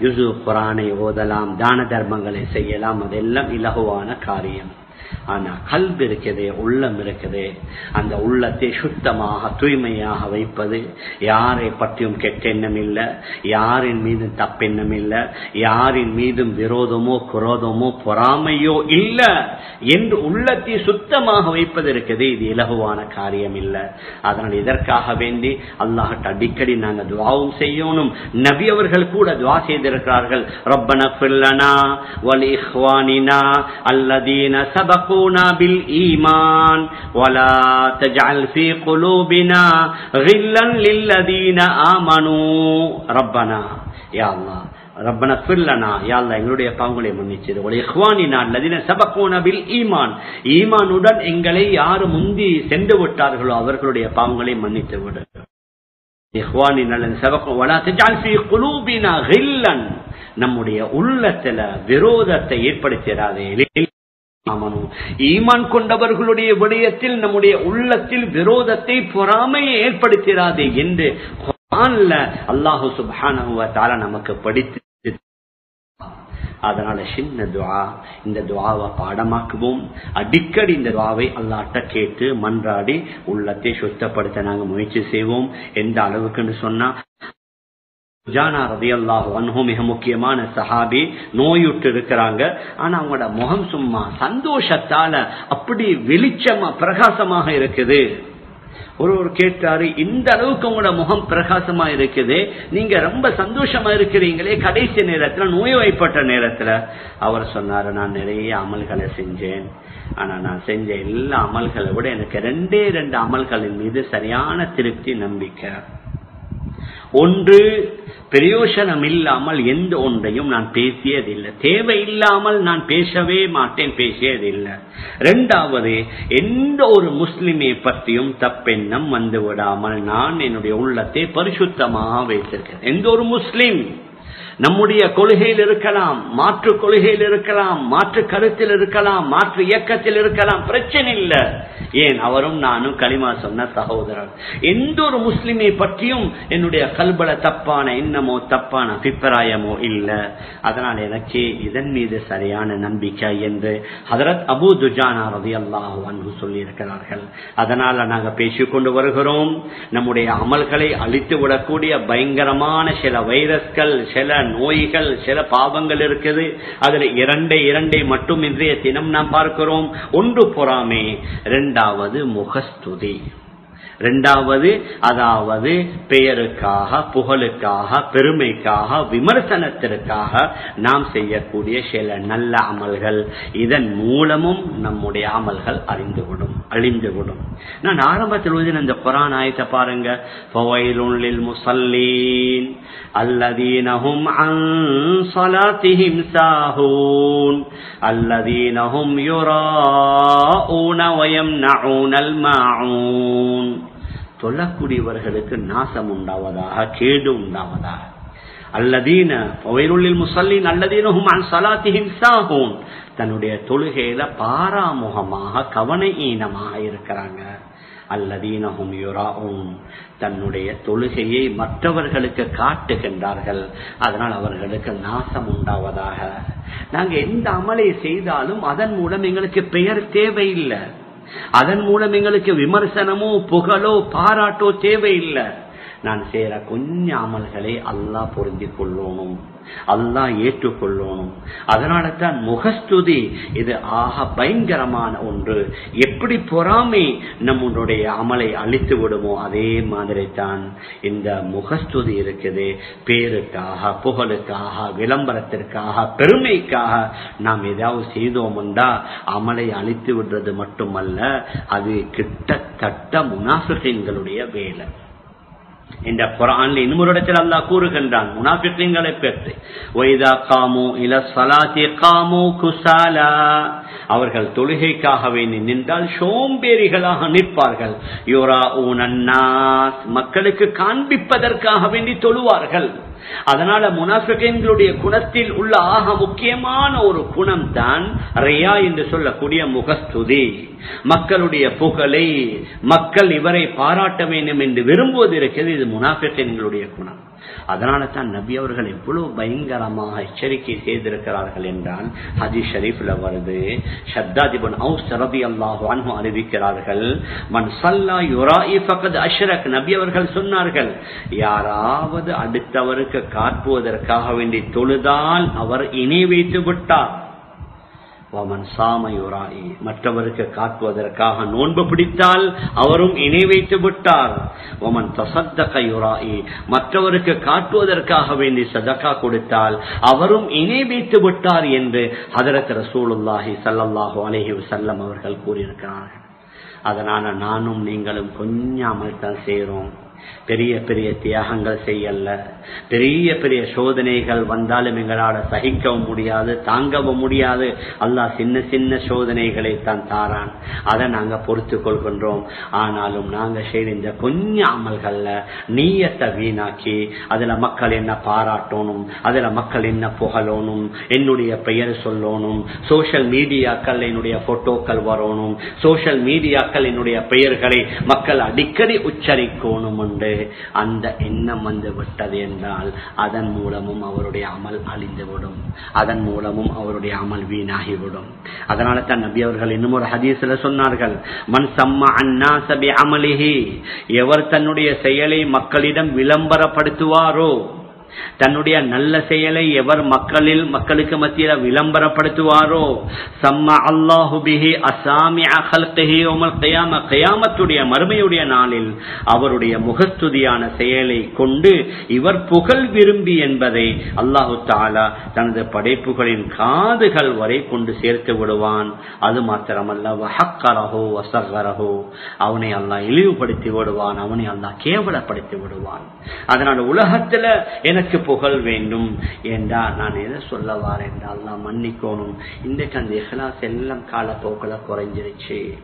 யுசு குரானை ஓதலாம். தான தர்மங்களை செய்யலாம். அதெல்லாம் இலகுவான காரியம். ஆனா கல்வி இருக்குதே உள்ளம் இருக்குதே அந்த உள்ளத்தை சுத்தமாக தூய்மையாக வைப்பது யாரை பற்றியும் கெட்டெண்ணம் இல்லை யாரின் மீதும் தப்பெண்ணம் இல்லை யாரின் மீதும் விரோதமோ குரோதமோ பொறாமையோ இல்லை என்று உள்ளத்தை சுத்தமாக வைப்பது இருக்குது இது இலகுவான காரியம் இல்லை அதனால் இதற்காக வேண்டி அல்லாஹட்ட அடிக்கடி நாங்கள் துவாவும் செய்யணும். நபி அவர்கள் கூட துவா செய்திருக்கிறார்கள். ரப்பன அல்லதீன வலி سبقونا بالإيمان ولا تجعل في قلوبنا غلا للذين آمنوا ربنا يا الله ரப்பன ஃபில்லனா யாழ்லா எங்களுடைய பாவங்களை மன்னிச்சது ஒரு இஹ்வானினா அல்லதின சபகோன பில் ஈமான் ஈமானுடன் எங்களை யாரு முந்தி சென்று விட்டார்களோ அவர்களுடைய பாவங்களை மன்னித்து விடு நம்முடைய உள்ளத்துல விரோதத்தை ஏற்படுத்திடாதே ஈமான் கொண்டவர்களுடைய விடயத்தில் நம்முடைய உள்ளத்தில் விரோதத்தை பொறாமையை ஏற்படுத்திடாதே என்று அல்லாஹு சுபான நமக்கு படித்து அதனால சின்ன துவா இந்த துவாவை பாடமாக்குவோம். அடிக்கடி இந்த துவாவை அல்லாட்ட கேட்டு மன்றாடி உள்ளத்தை சுத்தப்படுத்த நாங்க முயற்சி செய்வோம். எந்த அளவுக்குன்னு சொன்னா ஜானா ரதி அல்லாஹ் மிக முக்கியமான சஹாபி. நோயுற்று இருக்கிறாங்க ஆனா அவங்களோட முகம் சும்மா சந்தோஷத்தால அப்படி வெளிச்சமா பிரகாசமாக இருக்குது. ஒருவர் கேட்டாரு இந்த அளவுக்கு உங்களோட முகம் பிரகாசமா இருக்குது. நீங்க ரொம்ப சந்தோஷமா இருக்கிறீங்களே கடைசி நேரத்துல நோய்வாய்ப்பட்ட நேரத்துல. அவர் சொன்னாரு நான் நிறைய அமல்களை செஞ்சேன். ஆனா நான் செஞ்ச எல்லா அமல்களை விட எனக்கு ரெண்டே ரெண்டு அமல்களின் மீது சரியான திருப்தி நம்பிக்கை. ஒன்று பிரயோசனம் இல்லாமல் எந்த ஒன்றையும் நான் பேசியதில்லை. தேவையில்லாமல் நான் பேசவே மாட்டேன் பேசியதில்லை. ரெண்டாவது எந்த ஒரு முஸ்லிமை பற்றியும் தப்பெண்ணம் வந்து விடாமல் நான் என்னுடைய உள்ளத்தை பரிசுத்தமாக வைத்திருக்கிறேன். எந்த ஒரு முஸ்லிம் நம்முடைய கொள்கையில் இருக்கலாம் மாற்று கொள்கையில் இருக்கலாம் மாற்று கருத்தில் இருக்கலாம் மாற்று இயக்கத்தில் இருக்கலாம் பிரச்சனை இல்லை. ஏன்? அவரும் நானும் களிமா சொன்ன சகோதரர். எந்த ஒரு முஸ்லிமை பற்றியும் என்னுடைய கல்பல தப்பான எண்ணமோ தப்பான அபிப்பிராயமோ இல்லை. அதனால் எனக்கு இதன் மீது சரியான நம்பிக்கை என்று ஹதரத் அபு துஜானா ரவி அல்லாஹ் சொல்லியிருக்கிறார்கள். சொல்லி இருக்கிறார்கள் அதனால நாங்கள் பேசிக்கொண்டு வருகிறோம். நம்முடைய அமல்களை அழித்து விடக்கூடிய பயங்கரமான சில வைரஸ்கள் சில நோய்கள் சில பாவங்கள் இருக்குது. அதுல இரண்டை இரண்டை மட்டும் இன்றைய தினம் நாம் பார்க்கிறோம். ஒன்று பொறாமே இரண்டாவது முகஸ்துதி. ரெண்டாவது அதாவது பெயருக்காக புகழுக்காக பெருமைக்காக விமர்சனத்திற்காக நாம் செய்யக்கூடிய சில நல்ல அமல்கள். இதன் மூலமும் நம்முடைய அமல்கள் அறிந்துவிடும் அழிந்துவிடும். நான் ஆரம்பத்தில் ஓதின இந்த குரான் ஆயத்தை பாருங்க. முசல்லீன் அல்லதீனஹும் அன் ஸலாத்திஹிம் சாஹூன் அல்லதீனஹும் யுராஊன வயம்னஊனல் மாஊன். தொல்லக்கூடியவர்களுக்கு நாசம் உண்டாவதாக கேடு உண்டாவதாக. அல்லதீன பவைருள்ளில் முசல்லின் அல்லதீனும் அன் ஸலாத்திஹிம் தன்னுடைய தொழுகையில பாராமுகமாக கவன ஈனமாக இருக்கிறாங்க. அல்லதீனஹும் யுராவும் தன்னுடைய தொழுகையை மற்றவர்களுக்கு காட்டுகின்றார்கள். அதனால் அவர்களுக்கு நாசம் உண்டாவதாக. நாங்க எந்த அமலை செய்தாலும் அதன் மூலம் எங்களுக்கு பெயர் தேவையில்லை. அதன் மூலம் எங்களுக்கு விமர்சனமோ புகழோ பாராட்டோ தேவையில்லை. நான் செய்யற கொஞ்ச அமல்களை அல்லாஹ் பொருந்திக் கொள்ளணும். அல்லாஹ் ஏற்றுக்கொள்ளணும். அதனால தான் முகஸ்துதி இது ஆக பயங்கரமான ஒன்று. எப்படி பொறாமை நம்முடைய அமலை அழித்து விடுமோ அதே மாதிரி தான் இந்த முகஸ்துதி இருக்குது. பேருக்காக புகழுக்காக விளம்பரத்திற்காக பெருமைக்காக நாம் ஏதாவது செய்தோம்டா அமலை அழித்து விடுறது மட்டுமல்ல அது கிட்டத்தட்ட முனாஃபிகளுடைய வேலை. இந்த குரான்ல இன்னொரு இடத்தில் அல்லாஹ் கூறுகின்றான் முனாஃபிக்களை பெற்று ஒய்தா காமு இல சலாத்தி காமு குசாலா. அவர்கள் தொழுகைக்காகவே நின்றால் சோம்பேறிகளாக நிற்பார்கள். யோரா ஊனன்னாஸ் மக்களுக்கு காண்பிப்பதற்காக வேண்டி தொழுவார்கள். அதனால முனாஃபிகளுடைய குணத்தில் உள்ள ஆக முக்கியமான ஒரு குணம் தான் ரியா என்று சொல்லக்கூடிய முகஸ்துதி. மக்களுடைய புகழை மக்கள் இவரை பாராட்ட வேண்டும் என்று விரும்புவது இருக்கிறது இது முனாஃபிகளுடைய குணம். அதனால தான் நபி அவர்கள் எவ்வளவு பயங்கரமாக எச்சரிக்கை செய்திருக்கிறார்கள் என்றால் ஹதி ஷரீஃப்ல வருது. ஷத்தாதிபன் ரபி அல்லாஹ் அறிவிக்கிறார்கள் மன் சல்லா அஷ்ரக். நபி அவர்கள் சொன்னார்கள் யாராவது அடுத்தவருக்கு காட்டுவதற்காக வேண்டி தொழுதால் அவர் இணை வைத்து விட்டார். மற்றவருக்கு காட்டுவதற்காக நோன்பு பிடித்தால் அவரும் இணை வைத்து விட்டார். வமன் தசத்தக யுராயி மற்றவருக்கு காட்டுவதற்காக வேண்டி சதக்கா கொடுத்தால் அவரும் இணை வைத்து விட்டார் என்று ஹதரத் ரசூலுல்லாஹி சல்லல்லாஹு அலஹி வஸல்லம் அவர்கள் கூறியிருக்கிறார்கள். அதனால நானும் நீங்களும் கொஞ்சம் அமல் தான் செய்கிறோம். பெரிய பெரிய தியாகங்கள் செய்யல. பெரிய பெரிய சோதனைகள் வந்தாலும் எங்களால் சகிக்கவும் முடியாது தாங்கவும் முடியாது. அல்லாஹ் சின்ன சின்ன சோதனைகளை தான் தாரான். அதை நாங்க பொறுத்து கொள்கின்றோம். ஆனாலும் நாங்க செய்த இந்த கொஞ்சம் அமல்கள்ல நீயத்தை வீணாக்கி அதுல மக்கள் என்ன பாராட்டணும் அதுல மக்கள் என்ன புகழணும் என்னுடைய பெயர் சொல்லணும் சோசியல் மீடியாக்கள் என்னுடைய போட்டோக்கள் வரணும் சோசியல் மீடியாக்கள் என்னுடைய பெயர்களை மக்கள் அடிக்கடி உச்சரிக்கணும் உண்டு அந்த எண்ணம் வந்து விட்டது என்றால் அதன் மூலமும் அவருடைய அமல் அழிந்துவிடும். அதன் மூலமும் அவருடைய அமல் வீணாகிவிடும். அதனால தான் நபி அவர்கள் இன்னும் ஒரு ஹதீஸ்ல சொன்னார்கள் மண் சம்மா அண்ணா சபி அமலிஹி எவர் தன்னுடைய செயலை மக்களிடம் விளம்பரப்படுத்துவாரோ? தன்னுடைய நல்ல செயலை எவர் மக்களில் மக்களுக்கு மத்தியில விளம்பரப்படுத்துவாரோ? சம்ம அல்லாஹுபிஹி அசாமி கயாமத்துடைய மறுமையுடைய நாளில் அவருடைய முகஸ்துதியான செயலை கொண்டு இவர் புகழ் விரும்பி என்பதை அல்லாஹு தாலா தனது படைப்புகளின் காதுகள் வரை கொண்டு சேர்த்து விடுவான். அது மாத்திரமல்ல வஹக்கரஹோ வசகரஹோ அவனை அல்லாஹ் இழிவுபடுத்தி விடுவான் அவனை அல்லாஹ் கேவலப்படுத்தி விடுவான். அதனால் உலகத்துல எனக்கு புகழ் வேண்டும் என்றா நான் எதை சொல்ல வாரேன் என்றால் நான் மன்னிக்கணும். இன்றைக்கு அந்த இஹ்லாஸ் எல்லாம் காலப்போக்கில் குறைஞ்சிருச்சு.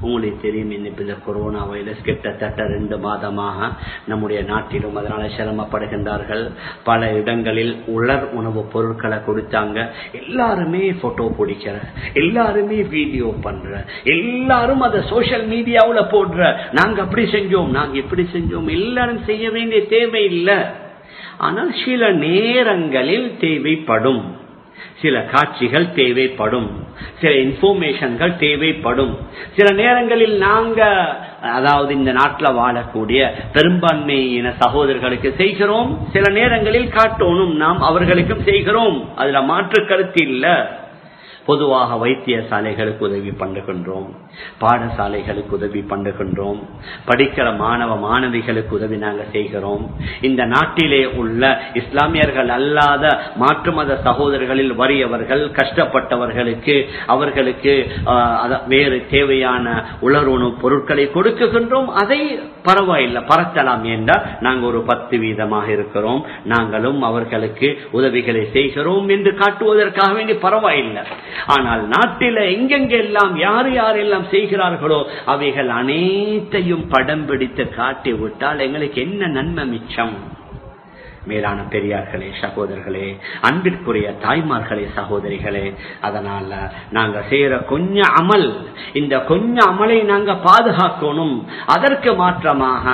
உங்களுக்கு தெரியும் இன்னைக்கு இந்த கொரோனா வைரஸ் கிட்டத்தட்ட ரெண்டு மாதமாக நம்முடைய நாட்டிலும் அதனால சிரமப்படுகின்றார்கள். பல இடங்களில் உலர் உணவுப் பொருட்களை கொடுத்தாங்க. எல்லாருமே போட்டோ பிடிக்கிற எல்லாருமே வீடியோ பண்ற எல்லாரும் அதை சோசியல் மீடியாவில் போடுற. நாங்க அப்படி செஞ்சோம் நாங்க இப்படி செஞ்சோம். எல்லாரும் செய்ய வேண்டிய தேவை இல்லை ஆனால் சில நேரங்களில் தேவைப்படும். சில காட்சிகள் தேவைப்படும். சில இன்ஃபர்மேஷன்கள் தேவைப்படும். சில நேரங்களில் நாங்க அதாவது இந்த நாட்டில் வாழக்கூடிய பெரும்பான்மையின சகோதரர்களுக்கு செய்கிறோம். சில நேரங்களில் காட்டோனும் நாம் அவர்களுக்கும் செய்கிறோம். அதுல மாற்று கருத்து இல்லை. பொதுவாக வைத்தியசாலைகளுக்கு உதவி பண்ணுகின்றோம் பாடசாலைகளுக்கு உதவி பண்ணுகின்றோம் படிக்கிற மாணவ மாணவிகளுக்கு உதவி நாங்கள் செய்கிறோம். இந்த நாட்டிலே உள்ள இஸ்லாமியர்கள் அல்லாத மாற்று மத சகோதரர்களில் வறியவர்கள் கஷ்டப்பட்டவர்களுக்கு அவர்களுக்கு வேறு தேவையான உலர்வுணு பொருட்களை கொடுக்குகின்றோம். அதை பரவாயில்லை பரத்தலாம் என்றால் நாங்கள் ஒரு பத்து வீதமாக இருக்கிறோம். நாங்களும் அவர்களுக்கு உதவிகளை செய்கிறோம் என்று காட்டுவதற்காக வேண்டி பரவாயில்லை. ஆனால் நாட்டில எங்கெங்கெல்லாம் யார் யாரெல்லாம் செய்கிறார்களோ அவைகள் அனைத்தையும் படம் பிடித்து காட்டி விட்டால் எங்களுக்கு என்ன நன்மை மிச்சம்? மேலான பெரியார்களே சகோதரர்களே அன்பிற்குரிய தாய்மார்களே சகோதரிகளே அதனால நாங்க செய்யற கொஞ்ச அமல் இந்த கொஞ்ச அமலை நாங்க பாதுகாக்கணும். அதற்கு மாற்றமாக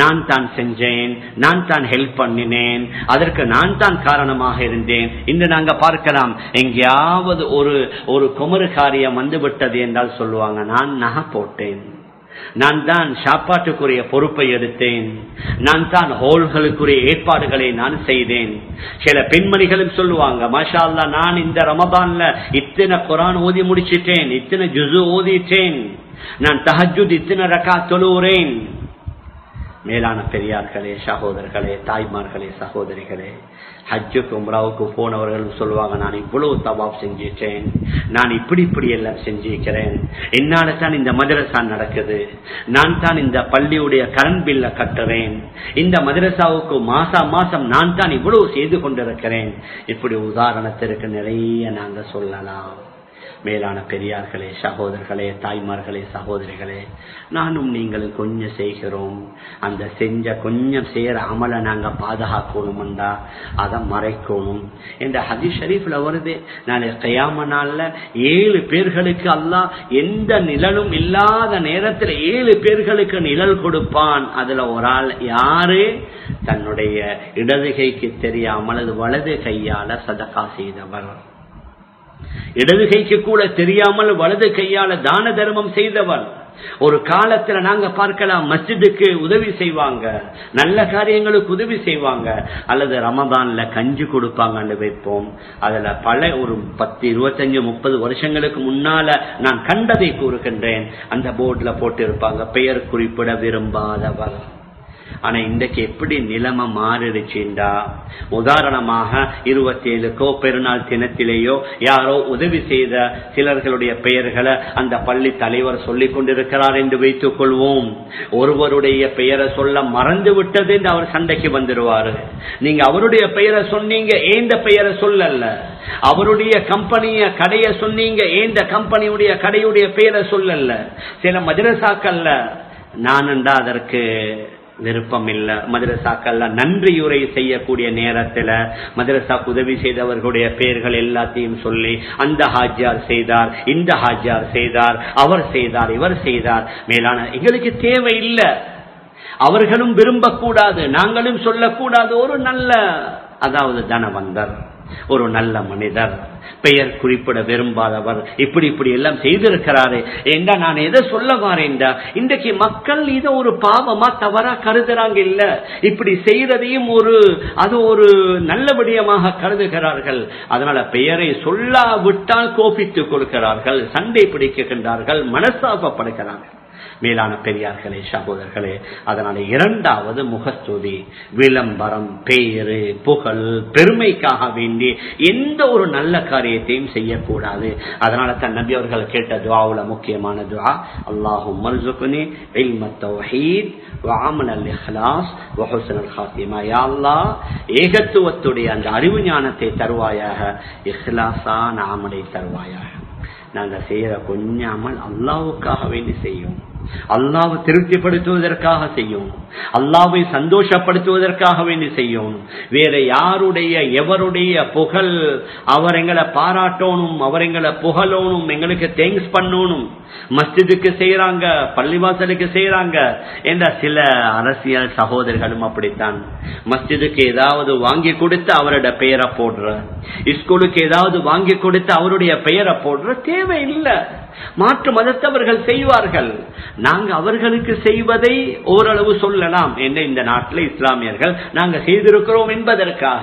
நான் தான் செஞ்சேன் நான் தான் ஹெல்ப் பண்ணினேன் அதற்கு நான் தான் காரணமாக இருந்தேன். இன்று நாங்க பார்க்கலாம் எங்கேயாவது ஒரு ஒரு குமரு காரியம் வந்து விட்டது என்றால் சொல்லுவாங்க நான் நகை போட்டேன். நான் தான் சாப்பாட்டுக்குரிய பொறுப்பை எடுத்தேன். நான் தான் ஹோல்களுக்குரிய ஏற்பாடுகளை நான் செய்தேன். சில பெண்மணிகளும் சொல்லுவாங்க மாஷா நான் இந்த ரமதான்ல இத்தனை குரான் ஓதி முடிச்சிட்டேன் இத்தனை ஜுசு ஓதிட்டேன். நான் தஹஜுத் இத்தனை ரக்கா தொழுகிறேன் மேலான பெரியார்களே சகோதரர்களே தாய்மார்களே சகோதரிகளே ஹஜ்ஜுக்கு உம்ராவுக்கு போனவர்கள் சொல்லுவாங்க நான் இவ்வளவு தவாப் செஞ்சிட்டேன். நான் இப்படி இப்படி எல்லாம் செஞ்சிருக்கிறேன் என்னால தான் இந்த மதரசா நடக்குது. நான் தான் இந்த பள்ளியுடைய கரண்ட் பில்ல கட்டுறேன். இந்த மதரசாவுக்கு மாசா மாசம் நான் தான் இவ்வளவு செய்து கொண்டிருக்கிறேன். இப்படி உதாரணத்திற்கு நிறைய நாங்க சொல்லலாம். மேலான பெரியார்களே சகோதரர்களே தாய்மார்களே சகோதரிகளே நானும் நீங்களும் கொஞ்சம் செய்கிறோம். அந்த செஞ்ச கொஞ்சம் செய்யற அமலை நாங்க பாதுகாக்கணும்டா அதை மறைக்கணும். என்ற ஹதி ஷரீஃப்ல வருது நான் கையாம நாள்ல ஏழு பேர்களுக்கு அல்லாஹ் எந்த நிழலும் இல்லாத நேரத்தில் ஏழு பேர்களுக்கு நிழல் கொடுப்பான். அதுல ஒரு ஆள் யாரு? தன்னுடைய இடதுகைக்கு தெரியாமல் அது வலது கையால சதக்கா செய்தவர். இடது கைக்கு கூட தெரியாமல் வலது கையால தான தர்மம் செய்தவர் ஒரு காலத்துல நாங்க பார்க்கலாம் மஸ்ஜிதுக்கு உதவி செய்வாங்க. நல்ல காரியங்களுக்கு உதவி செய்வாங்க. அல்லது ரமதான்ல கஞ்சி கொடுப்பாங்கன்னு வைப்போம். அதுல பல ஒரு பத்து இருபத்தஞ்சு முப்பது வருஷங்களுக்கு முன்னால நான் கண்டதை கூறுகின்றேன். அந்த போர்டுல போட்டு இருப்பாங்க பெயர் குறிப்பிட விரும்பாதவர் ஆனா இன்றைக்கு எப்படி நிலைமை மாறிடுச்சுண்டா? உதாரணமாக இருபத்தி ஏழுக்கோ பெருநாள் தினத்திலேயோ யாரோ உதவி செய்த சிலர்களுடைய பெயர்களை அந்த பள்ளி தலைவர் சொல்லிக் கொண்டிருக்கிறார் என்று வைத்துக் கொள்வோம். ஒருவருடைய பெயரை சொல்ல மறந்து விட்டது என்று அவர் சண்டைக்கு வந்துடுவாரு நீங்க அவருடைய பெயரை சொன்னீங்க ஏந்த பெயரை சொல்லல. அவருடைய கம்பெனிய கடைய சொன்னீங்க ஏந்த கம்பெனியுடைய கடையுடைய பெயரை சொல்லல. சில மதரசாக்கள்ல நான் அதற்கு விருப்பம் இல்ல மதரசாக்கள்ல நன்றியுரை செய்யக்கூடிய நேரத்துல மதரசா உதவி செய்தவர்களுடைய பெயர்கள் எல்லாத்தையும் சொல்லி அந்த ஹாஜியார் செய்தார் இந்த ஹாஜியார் செய்தார் அவர் செய்தார் இவர் செய்தார். மேலான எங்களுக்கு தேவை இல்லை அவர்களும் விரும்பக்கூடாது நாங்களும் சொல்லக்கூடாது ஒரு நல்ல அதாவது தனவந்தர். ஒரு நல்ல மனிதர். பெயர் குறிப்பிட விரும்பாதவர். இப்படி இப்படி எல்லாம் செய்திருக்கிறாரு. என்றா நான் எதை சொல்ல வரேன்டா இன்றைக்கு மக்கள் இதை ஒரு பாவமா தவறா கருதுறாங்க இல்ல. இப்படி செய்யறதையும் ஒரு அது ஒரு நல்ல விடயமாக கருதுகிறார்கள். அதனால பெயரை சொல்லாவிட்டால் கோபித்துக் கொடுக்கிறார்கள் சண்டை பிடிக்கின்றார்கள். மனசாபப்படுகிறார்கள் மேலான பெரியார்களே சகோதரர்களே அதனால இரண்டாவது முகஸ்துதி விளம்பரம் பேரு புகழ் பெருமைக்காக வேண்டி எந்த ஒரு நல்ல காரியத்தையும் செய்யக்கூடாது. அதனால தன் நம்பி அவர்கள் கேட்ட துவாவுல முக்கியமான துவா அல்லாஹும் ஏகத்துவத்துடைய அந்த அறிவு ஞானத்தை தருவாயாக இஹ்லாசா நாமனை தருவாயாக. நாங்க செய்யற கொஞ்சம் அமல் அல்லாவுக்காக வேண்டி செய்யும். அல்லாவை திருப்திப்படுத்துவதற்காக செய்யும். அல்லாவை சந்தோஷப்படுத்துவதற்காக வேண்டி செய்யும். வேற யாருடைய எவருடைய புகழ் அவர் எங்களை பாராட்டணும் அவர் எங்களை புகழணும் எங்களுக்கு தேங்க்ஸ் பண்ணணும். மஸ்ஜிதுக்கு செய்யறாங்க பள்ளிவாசலுக்கு செய்யறாங்க என்ற சில அரசியல் சகோதரர்களும் அப்படித்தான். மஸ்ஜிதுக்கு ஏதாவது வாங்கி கொடுத்து அவரோட பெயரை போடுற ஸ்கூலுக்கு ஏதாவது வாங்கி கொடுத்து அவருடைய பெயரை போடுற தேவையில்லை. மாற்று மதத்தவர்கள் செய்வார்கள். நாங்க அவர்களுக்கு செய்வதை ஓரளவு சொல்லலாம் என்ன இந்த நாட்டில் இஸ்லாமியர்கள் நாங்க செய்திருக்கிறோம் என்பதற்காக.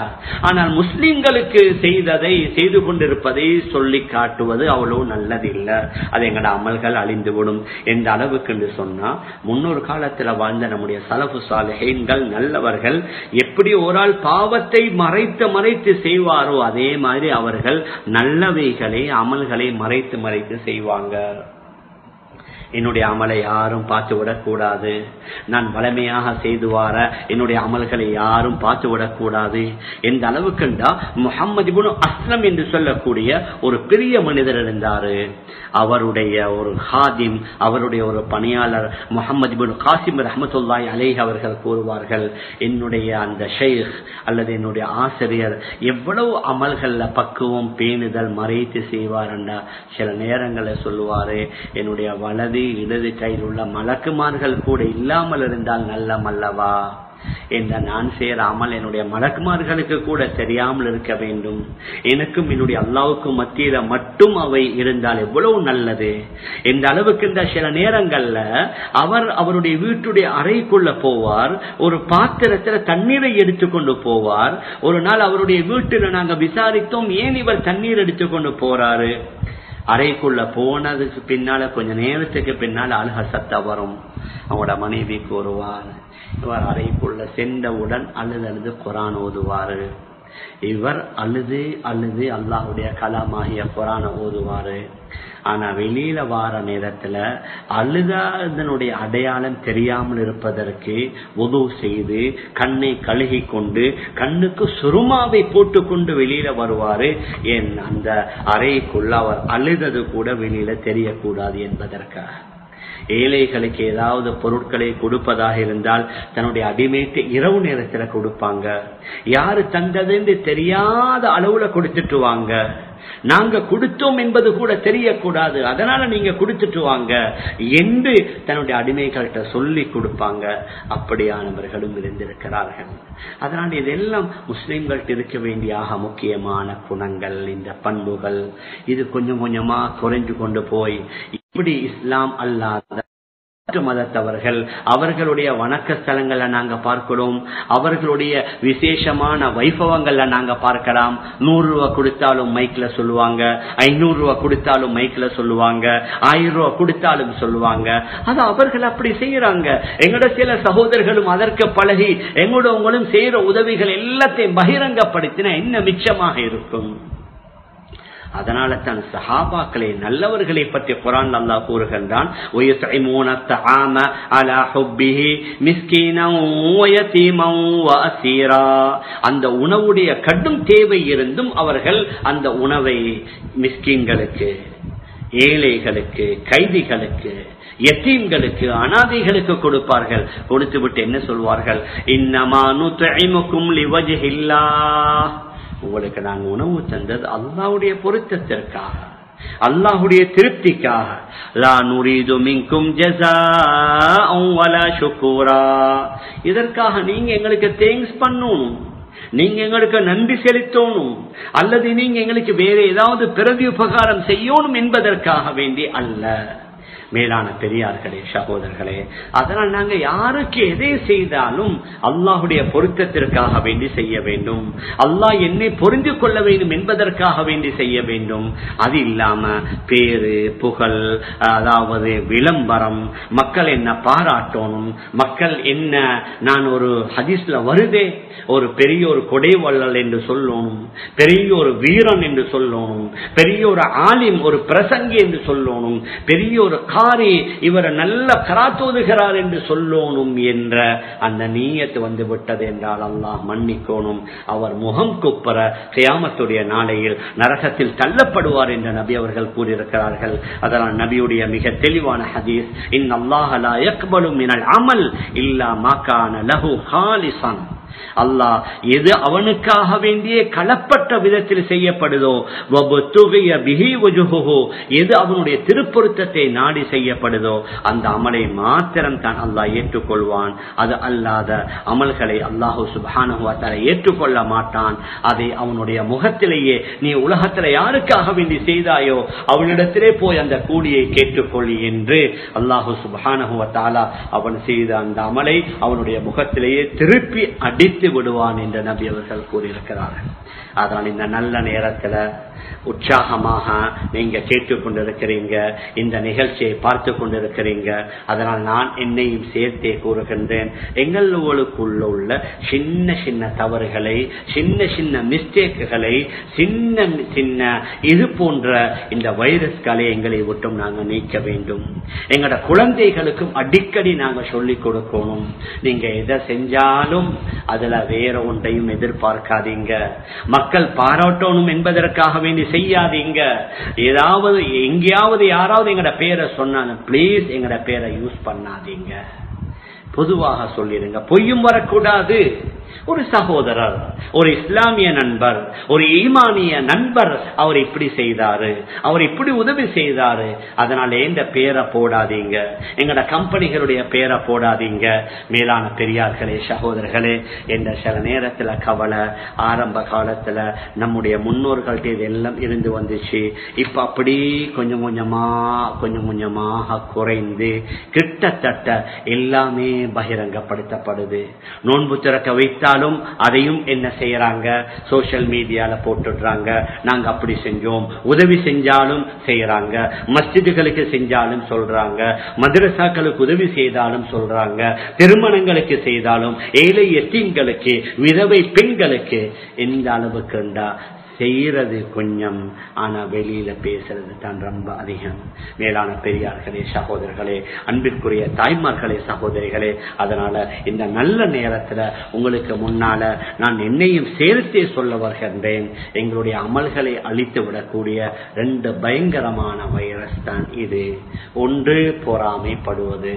ஆனால் முஸ்லிம்களுக்கு செய்ததை செய்து கொண்டிருப்பதை சொல்லி காட்டுவது அவ்வளவு நல்லதில்லை. அது எங்களோட அமல்கள் அழிந்துவிடும் எந்த அளவுக்கு என்று சொன்னா முன்னொரு காலத்தில் வாழ்ந்த நம்முடைய சலபு சாலைகள் நல்லவர்கள் எப்படி ஒரு ஆள் பாவத்தை மறைத்து மறைத்து செய்வாரோ அதே மாதிரி அவர்கள் நல்லவைகளை அமல்களை மறைத்து மறைத்து செய்வாங்க. melanggar என்னுடைய அமலை யாரும் பார்த்து விடக்கூடாது. நான் வளமையாக செய்து வார என்னுடைய அமல்களை யாரும் பார்த்து விடக்கூடாது. எந்த அளவுக்குண்டா முகம்மது அஸ்லம் என்று சொல்லக்கூடிய ஒரு பெரிய மனிதர் இருந்தாரு. அவருடைய ஒரு ஹாதிம் அவருடைய ஒரு பணியாளர் முகமது பின் காசிம் ரஹமத்துல்லாய் அலேஹ் அவர்கள் கூறுவார்கள் என்னுடைய அந்த ஷேக் அல்லது என்னுடைய ஆசிரியர் எவ்வளவு அமல்கள்ல பக்குவம் பேணுதல் மறைத்து செய்வார்ண்டா சில நேரங்களில் சொல்லுவாரு என்னுடைய வலது இடது கையில் உள்ள மலக்குமார்கள் கூட இல்லாமல் இருந்தால் நல்லமல்லவா என்ற நான் சேராமல் என்னுடைய மலக்குமார்களுக்கு கூட தெரியாமல் இருக்க வேண்டும். எனக்கும் என்னுடைய அல்லாவுக்கும் மத்தியில மட்டும் அவை இருந்தால் எவ்வளவு நல்லது. இந்த அளவுக்கு இந்த சில நேரங்கள்ல அவர் அவருடைய வீட்டுடைய அறைக்குள்ள போவார் ஒரு பாத்திரத்துல தண்ணீரை எடுத்துக்கொண்டு போவார். ஒரு நாள் அவருடைய வீட்டுல நாங்க விசாரித்தோம் ஏன் இவர் தண்ணீர் எடுத்துக்கொண்டு போறாரு? அறைக்குள்ள போனதுக்கு பின்னால கொஞ்ச நேரத்துக்கு பின்னால் அழுக சத்த வரும். அவங்களோட மனைவி கூறுவார் இவர் அறைக்குள்ள சென்றவுடன் அழுது அழுது குரான் ஓதுவாரு. இவர் அழுது அழுது அல்லாஹுடைய கலாமாகிய குரான ஓதுவாரு. ஆனா வெளியில வார நேரத்துல அழுதாதனுடைய அடையாளம் தெரியாமல் இருப்பதற்கு உதவு செய்து கண்ணை கழுகி கொண்டு கண்ணுக்கு சுருமாவை போட்டுக்கொண்டு வெளியில வருவாரு. என் அந்த அறைக்குள்ள அவர் அழுதது கூட வெளியில தெரியக்கூடாது என்பதற்காக. ஏழைகளுக்கு ஏதாவது பொருட்களை கொடுப்பதாக இருந்தால் தன்னுடைய அடிமைக்கு இரவு நேரத்துல கொடுப்பாங்க. யாரு தந்ததுன்னு தெரியாத அளவுல கொடுத்துட்டு வாங்க. நாங்க கொடுத்தோம் என்பது கூட தெரியக்கூடாது. அதனால நீங்க கொடுத்துட்டு வாங்க என்று தன்னுடைய அடிமைகள்கிட்ட சொல்லி கொடுப்பாங்க. அப்படியானவர்களும் இருந்திருக்கிறார்கள். அதனால் இதெல்லாம் முஸ்லிம்கள்ட்ட இருக்க வேண்டிய முக்கியமான குணங்கள் இந்த பண்புகள். இது கொஞ்சம் கொஞ்சமா குறைஞ்சு கொண்டு போய் இப்படி இஸ்லாம் அல்லாத மதத்தவர்கள். அவர்களுடைய வணக்க ஸ்தலங்களை நாங்க பார்க்கிறோம். அவர்களுடைய விசேஷமான வைபவங்கள்ல நாங்க பார்க்கலாம். நூறு ரூபா கொடுத்தாலும் மைக்ல சொல்லுவாங்க. ஐநூறு ரூபா கொடுத்தாலும் மைக்ல சொல்லுவாங்க. ஆயிரம் ரூபா கொடுத்தாலும் சொல்லுவாங்க. அது அவர்கள் அப்படி செய்யறாங்க எங்களோட சில சகோதரர்களும் அதற்கு பழகி எங்களோட உங்களும் செய்யற உதவிகள் எல்லாத்தையும் பகிரங்கப்படுத்தின என்ன மிச்சமாக இருக்கும். அதனால தான் சஹாபாக்களை நல்லவர்களை பற்றி குரான் அல்லா கூறுகின்றான் அந்த உணவுடைய கடும் தேவை இருந்தும் அவர்கள் அந்த உணவை மிஸ்கின்களுக்கு ஏழைகளுக்கு கைதிகளுக்கு எத்தீம்களுக்கு அனாதைகளுக்கு கொடுப்பார்கள். கொடுத்து விட்டு என்ன சொல்வார்கள்? இன்னமானு தைமுக்கும் லிவஜில்லா உங்களுக்கு நாங்க உணவு தந்தது அல்லாவுடைய பொருத்தத்திற்காக அல்லாஹுடைய திருப்திக்காக. லா நுரீது மின்கும் சுக்கூரா இதற்காக நீங்க எங்களுக்கு தேங்க்ஸ் பண்ணணும். நீங்க எங்களுக்கு நன்றி செலுத்தணும். அல்லது நீங்க எங்களுக்கு வேற ஏதாவது பிரதி உபகாரம் செய்யணும் என்பதற்காக வேண்டி அல்ல. மேலான பெரியார்களே சகோதரர்களே. அதனால் நாங்க யாருக்கு எதை செய்தாலும் அல்லாஹுடைய பொருத்தத்திற்காக வேண்டி செய்ய வேண்டும். அல்லாஹ் என்னை பொருந்து கொள்ள வேண்டும் என்பதற்காக வேண்டி செய்ய வேண்டும். அது இல்லாம பேரு புகழ் அதாவது விளம்பரம் மக்கள் என்ன பாராட்டணும் மக்கள் என்ன நான் ஒரு ஹதீஸ்ல வருதே ஒரு பெரிய ஒரு கொடைவள்ளல் என்று சொல்லணும் பெரிய ஒரு வீரன் என்று சொல்லணும் பெரிய ஒரு ஆலிம் ஒரு பிரசங்கி என்று சொல்லணும் பெரிய ஒரு மாறி இவர் நல்ல கராத்தோதுகிறார் என்று சொல்லணும் என்ற அந்த நீயத்து வந்து விட்டது என்றால் அல்லாஹ் மன்னிக்கோணும். அவர் முகம் குப்பர கியாமத்துடைய நாளையில் நரகத்தில் தள்ளப்படுவார் என்று நபி அவர்கள் கூறியிருக்கிறார்கள். அதனால் நபியுடைய மிக தெளிவான ஹதீஸ் இன் அல்லாஹலா எக்பலும் அமல் இல்லா மாக்கான லஹு ஹாலிசான் அல்லாஹ் எது அவனுக்காக வேண்டிய களப்பட்ட விதத்தில் செய்யப்படுதோ எது அவனுடைய திருப்பொருத்தத்தை நாடி செய்யப்படுதோ அந்த அமலை மாத்திரம் தான் அல்லாஹ் ஏற்றுக்கொள்வான். அது அல்லாத அமல்களை அல்லாஹூ சுபானுவத்தால ஏற்றுக்கொள்ள மாட்டான். அதை அவனுடைய முகத்திலேயே நீ உலகத்தில் யாருக்காக வேண்டி செய்தாயோ அவனிடத்திலே போய் அந்த கூலியை கேட்டுக்கொள் என்று அல்லாஹூ சுபானுவத்தாலா அவன் செய்த அந்த அமலை அவனுடைய முகத்திலேயே திருப்பி அடித்து விடுவான் என்று நபி அவர்கள் கூறியிருக்கிறார்கள். அதனால் இந்த நல்ல நேரத்துல உற்சாகமாக நீங்க கேட்டுக் கொண்டிருக்கிறீங்க. இந்த நிகழ்ச்சியை பார்த்து கொண்டிருக்கிறீங்க. அதனால் நான் என்னையும் சேர்த்தே கூறுகின்றேன். எங்களுக்குள்ள உள்ள சின்ன சின்ன தவறுகளை சின்ன சின்ன மிஸ்டேக்குகளை சின்ன சின்ன இது போன்ற இந்த வைரஸ்களை எங்களை விட்டும் நாங்கள் நீக்க வேண்டும். எங்களோட குழந்தைகளுக்கும் அடிக்கடி நாங்கள் சொல்லிக் கொடுக்கணும். நீங்க எதை செஞ்சாலும் அதுல வேற ஒன்றையும் எதிர்பார்க்காதீங்க. மக்கள் பாராட்டணும் என்பதற்காகவே வேண்டி செய்யாதீங்க. ஏதாவது எங்கேயாவது யாராவது எங்கட பேரை சொன்னாலும் பிளீஸ் எங்கட பேரை யூஸ் பண்ணாதீங்க. பொதுவாக சொல்லிடுங்க. பொய்யும் வரக்கூடாது. ஒரு சகோதரர் ஒரு இஸ்லாமிய நண்பர் ஒரு ஈமானிய நண்பர் அவர் இப்படி செய்தாரு அவர் இப்படி உதவி செய்தாரு. அதனால எந்த பேரை போடாதீங்க. எங்கட கம்பெனிகளுடைய பேரை போடாதீங்க. மேலான பெரியார்களே சகோதரர்களே என்ற சில நேரத்துல கவலை ஆரம்ப காலத்துல நம்முடைய முன்னோர்கள்ட்ட இதெல்லாம் இருந்து வந்துச்சு. இப்ப அப்படி கொஞ்சம் கொஞ்சமா கொஞ்சம் கொஞ்சமாக குறைந்து கிட்டத்தட்ட எல்லாமே பகிரங்கப்படுத்தப்படுது. நோன்பு திறக்க வைத்தாலும் அதையும் என்ன செய்யறாங்க? சோசியல் மீடியால போட்டுடுறாங்க. நாங்க அப்படி செஞ்சோம். உதவி செஞ்சாலும் செய்யறாங்க. மஸ்ஜிதுகளுக்கு செஞ்சாலும் சொல்றாங்க. மதரசாக்களுக்கு உதவி செய்தாலும் சொல்றாங்க. திருமணங்களுக்கு செய்தாலும் ஏழை எத்தீன்களுக்கு விதவை பெண்களுக்கு எந்த அளவுக்கு செய்யறது கொஞ்சம் ஆனா வெளியில பேசுறது தான் ரொம்ப அதிகம். மேலான பெரியார்களே சகோதரர்களே அன்பிற்குரிய தாய்மார்களே சகோதரிகளே அதனால இந்த நல்ல நேரத்துல உங்களுக்கு முன்னால நான் என்னையும் சேர்த்தே சொல்ல வருகின்றேன். எங்களுடைய அமல்களை அழித்து விடக்கூடிய ரெண்டு பயங்கரமான வைரஸ் தான் இது. ஒன்று பொறாமைப்படுவது.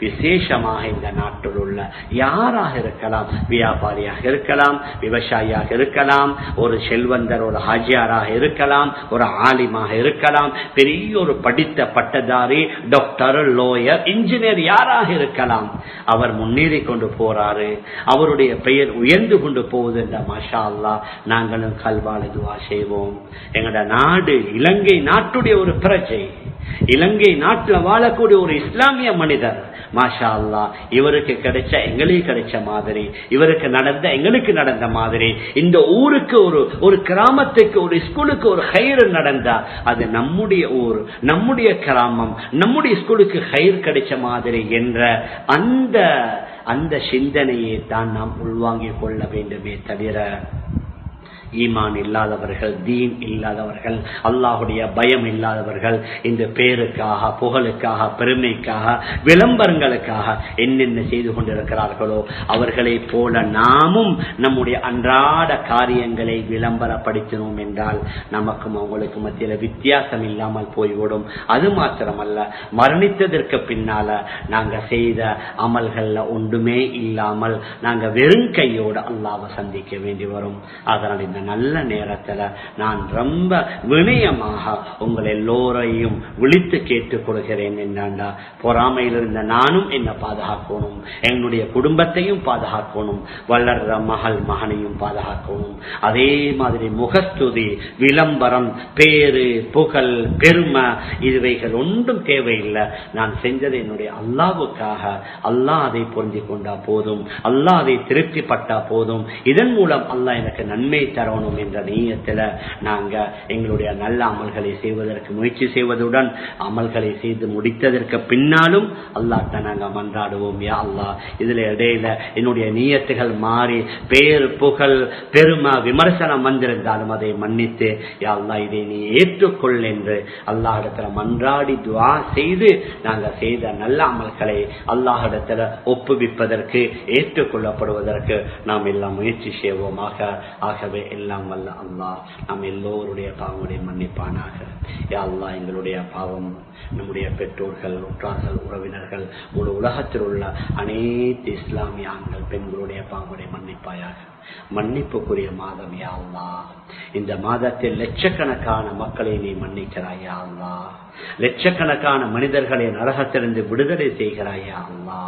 விசேஷமாக இந்த நாட்டில் உள்ள யாராக இருக்கலாம் வியாபாரியாக இருக்கலாம் விவசாயியாக இருக்கலாம் ஒரு செல்வன் வந்தவர் ஒரு ஹாஜியாராக இருக்கலாம் ஒரு ஆலிமாக இருக்கலாம் பெரிய ஒரு படித்த பட்டதாரி டாக்டர் லோயர் இன்ஜினியர் யாராக இருக்கலாம். அவர் முன்னேறி கொண்டு போறாரு. அவருடைய பெயர் உயர்ந்து கொண்டு போகுது. என்ற மஷா அல்லா நாங்களும் கல்வால இதுவா செய்வோம். எங்களோட நாடு இலங்கை நாட்டுடைய ஒரு பிரஜை. இலங்கை நாட்டில் வாழக்கூடிய ஒரு இஸ்லாமிய மனிதர். மாஷா அல்லா இவருக்கு கிடைச்ச எங்களுக்கு கிடைச்ச மாதிரி இவருக்கு நடந்த எங்களுக்கு நடந்த மாதிரி இந்த ஊருக்கு ஒரு ஒரு கிராமத்துக்கு ஒரு ஸ்கூலுக்கு ஒரு ஹைர் நடந்தா அது நம்முடைய ஊர் நம்முடைய கிராமம் நம்முடைய ஸ்கூலுக்கு ஹைர் கிடைச்ச மாதிரி என்ற அந்த அந்த சிந்தனையை தான் நாம் உள்வாங்கிக் கொள்ள வேண்டுமே தவிர ஈமான் இல்லாதவர்கள் தீன் இல்லாதவர்கள் அல்லாஹுடைய பயம் இல்லாதவர்கள் இந்த பேருக்காக புகழுக்காக பெருமைக்காக விளம்பரங்களுக்காக என்னென்ன செய்து கொண்டிருக்கிறார்களோ அவர்களை போல நாமும் நம்முடைய அன்றாட காரியங்களை விளம்பரப்படுத்தினோம் என்றால் நமக்கும் அவங்களுக்கு மத்தியில் வித்தியாசம் இல்லாமல் போய்விடும். அது மாத்திரமல்ல மரணித்ததற்கு பின்னால நாங்க செய்த அமல்கள்ல ஒன்றுமே இல்லாமல் நாங்க வெறும் கையோடு அல்லாவை சந்திக்க வேண்டி வரும். அதனால் இந்த நல்ல நேரத்துல நான் ரொம்ப வினயமாக உங்கள் எல்லோரையும் விழித்து கேட்டுக் கொள்கிறேன் என்னண்டா பொறாமையில் இருந்த நானும் என்ன பாதுகாக்கணும். என்னுடைய குடும்பத்தையும் பாதுகாக்கணும். வளர்ற மகள் மகனையும் பாதுகாக்கணும். அதே மாதிரி முகஸ்துதி விளம்பரம் பேரு புகழ் பெருமை இதுவைகள் ஒன்றும் தேவையில்லை. நான் செஞ்சது என்னுடைய அல்லாவுக்காக. அல்லாஹ் அதை புரிஞ்சு கொண்டா போதும். அல்லாஹ் அதை திருப்திப்பட்டா போதும். இதன் மூலம் அல்லாஹ் எனக்கு நன்மை தர தரணும் என்ற நீயத்தில் நாங்கள் எங்களுடைய நல்ல அமல்களை செய்வதற்கு முயற்சி செய்வதுடன் அமல்களை செய்து முடித்ததற்கு பின்னாலும் அல்லாட்ட நாங்கள் மன்றாடுவோம். யா அல்லா இதில் இடையில என்னுடைய நீயத்துகள் மாறி பேர் புகழ் பெருமை விமர்சனம் வந்திருந்தாலும் அதை மன்னித்து யா அல்லா இதை நீ ஏற்றுக்கொள் என்று அல்லாஹிடத்தில் மன்றாடி துவா செய்து நாங்கள் செய்த நல்ல அமல்களை அல்லாஹிடத்தில் ஒப்புவிப்பதற்கு ஏற்றுக்கொள்ளப்படுவதற்கு நாம் எல்லாம் முயற்சி செய்வோமாக. ஆகவே எல்லாம் வல்ல அல்லாஹ் நாம் எல்லோருடைய பாவங்களை மன்னிப்பானாக. யா அல்லாஹ் எங்களுடைய பாவம் நம்முடைய பெற்றோர்கள் உற்றார்கள் உறவினர்கள் முழு உலகத்தில் உள்ள அனைத்து இஸ்லாமிய ஆண்கள் பெண்களுடைய பாவங்களை மன்னிப்பாயாக. மன்னிப்புக்குரிய மாதம் யா அல்லாஹ். இந்த மாதத்தில் லட்சக்கணக்கான மக்களை நீ மன்னிக்கிறாய் யா அல்லாஹ். லட்சக்கணக்கான மனிதர்களை நரகத்திலிருந்து விடுதலை செய்கிறாயா அல்லா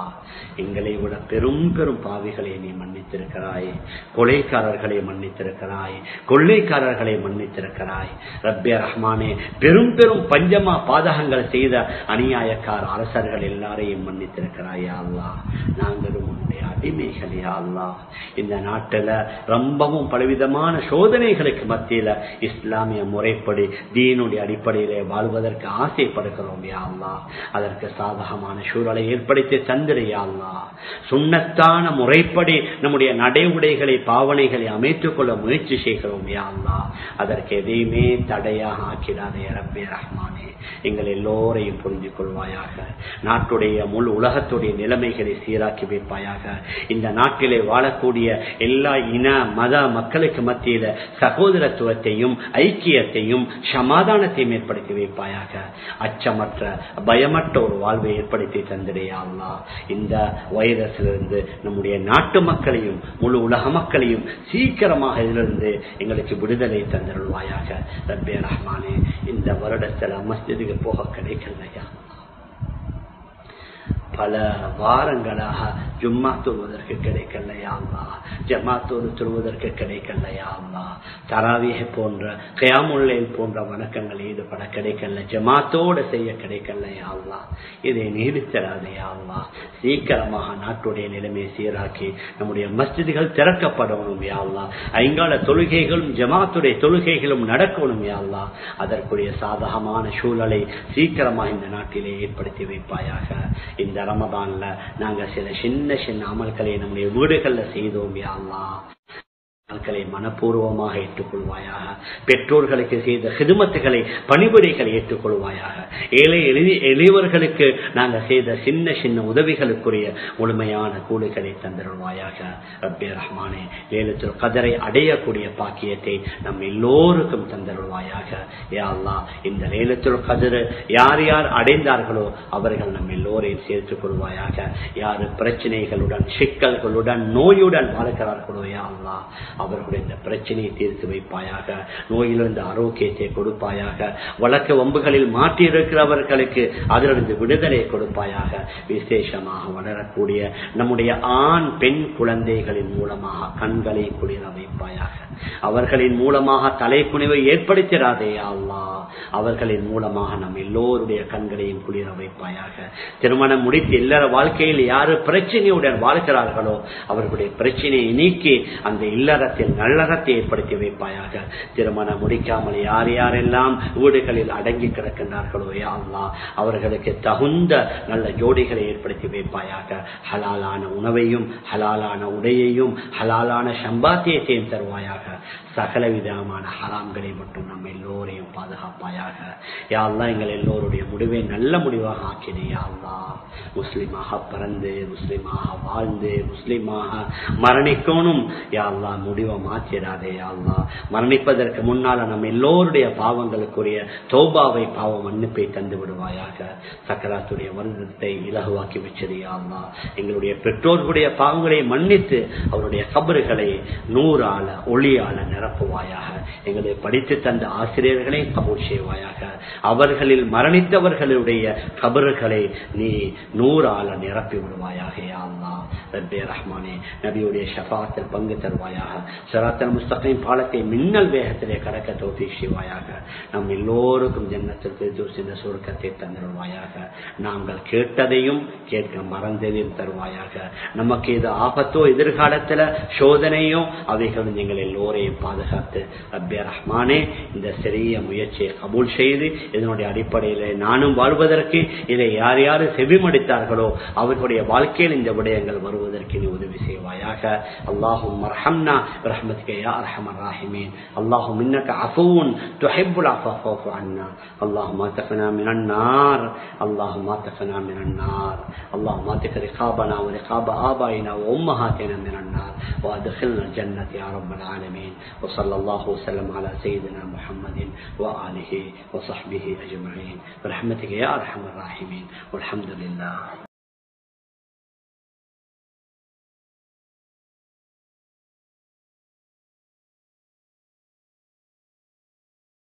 எங்களை விட பெரும் பெரும் பாவிகளை நீ மன்னித்திருக்கிறாய். கொலைக்காரர்களை மன்னித்திருக்கிறாய். கொள்ளைக்காரர்களை மன்னித்திருக்கிறாய். ரப்பே ரஹ்மானே பெரும் பெரும் பஞ்சமா பாதகங்கள் செய்த அநியாயக்கார அரசர்கள் எல்லாரையும் மன்னித்திருக்கிறாயா அல்லா நாங்களும் உன்னுடைய அடிமைகள் அல்லா இந்த நாட்டுல ரொம்பவும் பலவிதமான சோதனைகளுக்கு மத்தியில இஸ்லாமிய முறைப்படி தீனுடைய அடிப்படையிலே வாழ்வதற்கு ஆசைப்படுகிறோம் யா அல்லா அதற்கு சாதகமான சூழலை ஏற்படுத்தி தந்திரையா அல்லா சுண்ணத்தான முறைப்படி நம்முடைய நடைமுறைகளை பாவனைகளை அமைத்துக் கொள்ள முயற்சி செய்கிறோம் யா அல்லா அதற்கு எதையுமே தடையாக ஆக்கிறாதே ரப்பே ரஹ்மானே. எங்கள் எல்லோரையும் புரிந்து கொள்வாயாக. நாட்டுடைய முழு உலகத்துடைய நிலைமைகளை சீராக்கி வைப்பாயாக. இந்த நாட்டிலே வாழக்கூடிய எல்லா இன மத மக்களுக்கு மத்தியில சகோதரத்துவத்தையும் ஐக்கியத்தையும் சமாதானத்தையும் ஏற்படுத்தி வைப்பாயாக. அச்சமற்ற பயமற்ற ஒரு வாழ்வை ஏற்படுத்தி தந்திரையாங்களா இந்த வைரஸிலிருந்து நம்முடைய நாட்டு மக்களையும் முழு உலக மக்களையும் சீக்கிரமாக இதிலிருந்து எங்களுக்கு விடுதலை தந்திருவாயாக ரப்பே ரஹ்மானே இந்த வருடத்தில் மஸ்ஜிதுக்கு போக கிடைக்கலையா? பல வாரங்களாக ஜும்மா தொழுவதற்கு கிடைக்கலையாமா ஜமாத்தோடு தொழுவதற்கு கிடைக்கலையாமா தராவிய போன்ற கயாமுல்லைல் போன்ற வணக்கங்கள் ஈடுபட கிடைக்கல ஜமாத்தோடு செய்ய கிடைக்கலையாமா இதை நீடித்தராதையாமா சீக்கிரமாக நாட்டுடைய நிலைமையை சீராக்கி நம்முடைய மஸ்ஜிதுகள் திறக்கப்படணும் யாவ்லா ஐங்கால தொழுகைகளும் ஜமாத்துடைய தொழுகைகளும் நடக்கணும் யாவ்லா அதற்குரிய சாதகமான சூழலை சீக்கிரமாக இந்த நாட்டிலே ஏற்படுத்தி வைப்பாயாக. இந்த ரமதான்ல நாங்க சில சின்ன சின்ன அமல்களை நம்முடைய வீடுகள்ல செய்தோம் யாழ்லா மக்களை மனப்பூர்வமாக ஏற்றுக்கொள்வாயாக பெற்றோர்களுக்கு செய்த ஹிதுமத்துகளை பணிபுரைகளை ஏற்றுக்கொள்வாயாக. ஏழை எளியவர்களுக்கு நாங்கள் செய்த சின்ன சின்ன உதவிகளுக்குரிய முழுமையான கூலிகளை தந்திருவாயாக. ரப்பே ரஹ்மானே லேலத்தில் கதரை அடையக்கூடிய பாக்கியத்தை நம் எல்லோருக்கும் தந்திருவாயாக. யாழ்லா இந்த லேலத்தில் கதிர யார் யார் அடைந்தார்களோ அவர்கள் நம் எல்லோரையும் சேர்த்துக் கொள்வாயாக யாரு பிரச்சனைகளுடன் சிக்கல்களுடன் நோயுடன் வாழ்கிறார்களோ யாழ்லா அவர்களுடைய இந்த பிரச்சனையை தீர்த்து வைப்பாயாக நோயிலிருந்து ஆரோக்கியத்தை கொடுப்பாயாக வழக்க வம்புகளில் மாற்றியிருக்கிறவர்களுக்கு அதிலிருந்து விடுதலை கொடுப்பாயாக விசேஷமாக வளரக்கூடிய நம்முடைய ஆண் பெண் குழந்தைகளின் மூலமாக கண்களை குளிர வைப்பாயாக. அவர்களின் மூலமாக தலைக்குனிவை ஏற்படுத்திடாதே அல்லா அவர்களின் மூலமாக நம் எல்லோருடைய கண்களையும் குளிர வைப்பாயாக. திருமணம் முடித்து இல்லற வாழ்க்கையில் யாரு பிரச்சனையுடன் வாழ்கிறார்களோ அவர்களுடைய பிரச்சனையை நீக்கி அந்த இல்லற இல்லறத்தில் நல்லகத்தை ஏற்படுத்தி வைப்பாயாக. திருமணம் முடிக்காமல் யார் யாரெல்லாம் வீடுகளில் அடங்கி கிடக்கின்றார்களோ யாழ்லா அவர்களுக்கு தகுந்த நல்ல ஜோடிகளை ஏற்படுத்தி வைப்பாயாக. ஹலாலான உணவையும் ஹலாலான உடையையும் ஹலாலான சம்பாத்தியத்தையும் தருவாயாக. சகல விதமான ஹராம்களை மட்டும் நம் எல்லோரையும் பாதுகாப்பாயாக. யாழ்லா எங்கள் எல்லோருடைய முடிவை நல்ல முடிவாக ஆக்கினே யாழ்லா முஸ்லிமாக பிறந்து முஸ்லிமாக வாழ்ந்து முஸ்லிமாக மரணிக்கணும் யாழ்லா முடிவை மாற்றிடாதே அல்லா மரணிப்பதற்கு முன்னால நம்ம எல்லோருடைய பாவங்களுக்குரிய தோபாவை பாவ மன்னிப்பை தந்து விடுவாயாக. சக்கராத்துடைய வருடத்தை இலகுவாக்கி வச்சதையா அல்லா எங்களுடைய பெற்றோர்களுடைய பாவங்களை மன்னித்து அவருடைய கபறுகளை நூறால ஒளியால நிரப்புவாயாக. எங்களை படித்து தந்த ஆசிரியர்களை கபூர் செய்வாயாக. அவர்களில் மரணித்தவர்களுடைய கபறுகளை நீ நூறால நிரப்பி விடுவாயாக அல்லா ரபே ரஹ்மானே நபியுடைய ஷபாத்தில் பங்கு தருவாயாக. சராத்தல் முஸ்தகையும் பாலத்தை மின்னல் வேகத்திலே கடக்க தோப்பி செய்வாயாக. நம் எல்லோருக்கும் ஜன்னத்திற்கு இந்த சுருக்கத்தை தந்துருவாயாக நாங்கள் கேட்டதையும் கேட்க மறந்ததையும் தருவாயாக. நமக்கு இது ஆபத்தோ எதிர்காலத்தில் சோதனையோ? அவைகளும் எங்கள் எல்லோரையும் பாதுகாத்து ரப்பிய ரஹ்மானே இந்த சிறிய முயற்சியை கபூல் செய்து இதனுடைய அடிப்படையில் நானும் வாழ்வதற்கு இதை யார் யார் செவிமடித்தார்களோ அவர்களுடைய வாழ்க்கையில் இந்த விடயங்கள் வருவதற்கு நீ உதவி செய்வாயாக. அல்லாஹும் மர்ஹம்னா برحمتك يا أرحم الراحمين. اللهم إنك عفو تحب العفو فاعف عنا. اللهم آتقنا من النار. اللهم آتقنا من النار. اللهم اتق رقابنا ورقاب آبائنا وأمهاتنا من النار. وأدخلنا الجنة يا رب العالمين. وصلى الله وسلم على سيدنا محمد وآله وصحبه أجمعين. برحمتك يا أرحم الراحمين. والحمد لله.